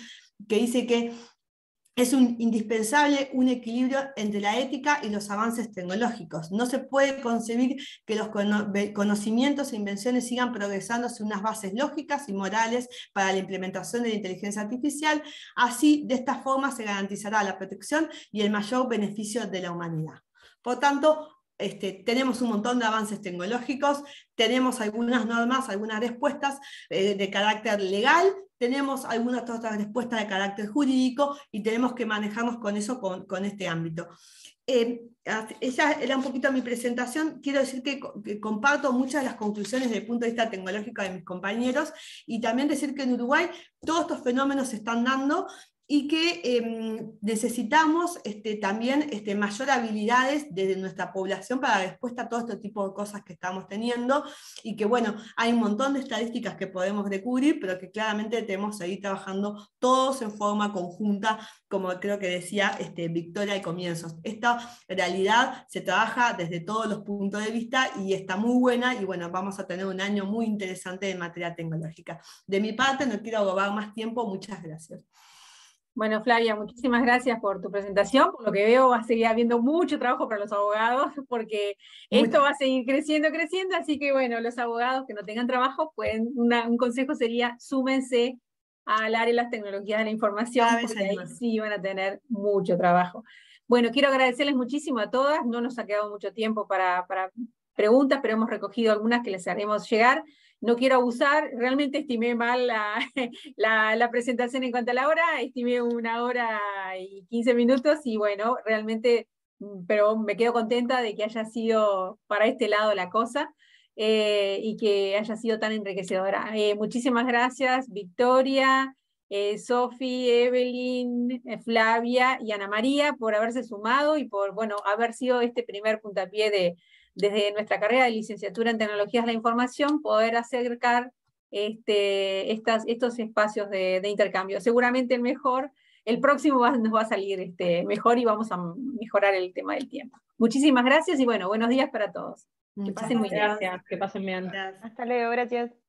que dice que es indispensable un equilibrio entre la ética y los avances tecnológicos. No se puede concebir que los conocimientos e invenciones sigan progresando sin unas bases lógicas y morales para la implementación de la inteligencia artificial. Así, de esta forma, se garantizará la protección y el mayor beneficio de la humanidad. Por tanto, este, tenemos un montón de avances tecnológicos, tenemos algunas normas, algunas respuestas eh, de carácter legal, tenemos algunas otras respuestas de carácter jurídico y tenemos que manejarnos con eso, con, este ámbito. Eh, esa era un poquito mi presentación. Quiero decir que, que, comparto muchas de las conclusiones desde el punto de vista tecnológico de mis compañeros y también decir que en Uruguay todos estos fenómenos se están dando y que em, necesitamos este, también este, mayor habilidades desde nuestra población para respuesta a todo este tipo de cosas que estamos teniendo y que bueno, hay un montón de estadísticas que podemos recubrir, pero que claramente tenemos seguir trabajando todos en forma conjunta, como creo que decía este, Victoria y comienzos. Esta realidad se trabaja desde todos los puntos de vista y está muy buena y bueno, vamos a tener un año muy interesante en materia tecnológica. De mi parte, no quiero agobar más tiempo, muchas gracias. Bueno, Flavia, muchísimas gracias por tu presentación. Por lo que veo, va a seguir habiendo mucho trabajo para los abogados, porque esto va a seguir creciendo, creciendo. Así que, bueno, los abogados que no tengan trabajo, pueden, un consejo sería súmense al área de las tecnologías de la información, porque ahí sí van a tener mucho trabajo. Bueno, quiero agradecerles muchísimo a todas. No nos ha quedado mucho tiempo para, para preguntas, pero hemos recogido algunas que les haremos llegar no quiero abusar, realmente estimé mal la, presentación en cuanto a la hora, estimé una hora y 15 minutos y bueno, realmente, mm, pero me quedo contenta de que haya sido para este lado la cosa. Eh, y que haya sido tan enriquecedora. Eh, muchísimas gracias, Victoria, eh, Sofi, Evelyn, eh, Flavia y Ana María por haberse sumado y por bueno, haber sido este primer puntapié de, desde nuestra carrera de licenciatura en tecnologías de la información, poder acercar este, estas, estos espacios de, intercambio. Seguramente el mejor, el próximo nos va a salir este, mejor y vamos a mejorar el tema del tiempo. Muchísimas gracias y bueno, buenos días para todos. que pasen muy gracias, que pasen bien. Hasta luego, gracias.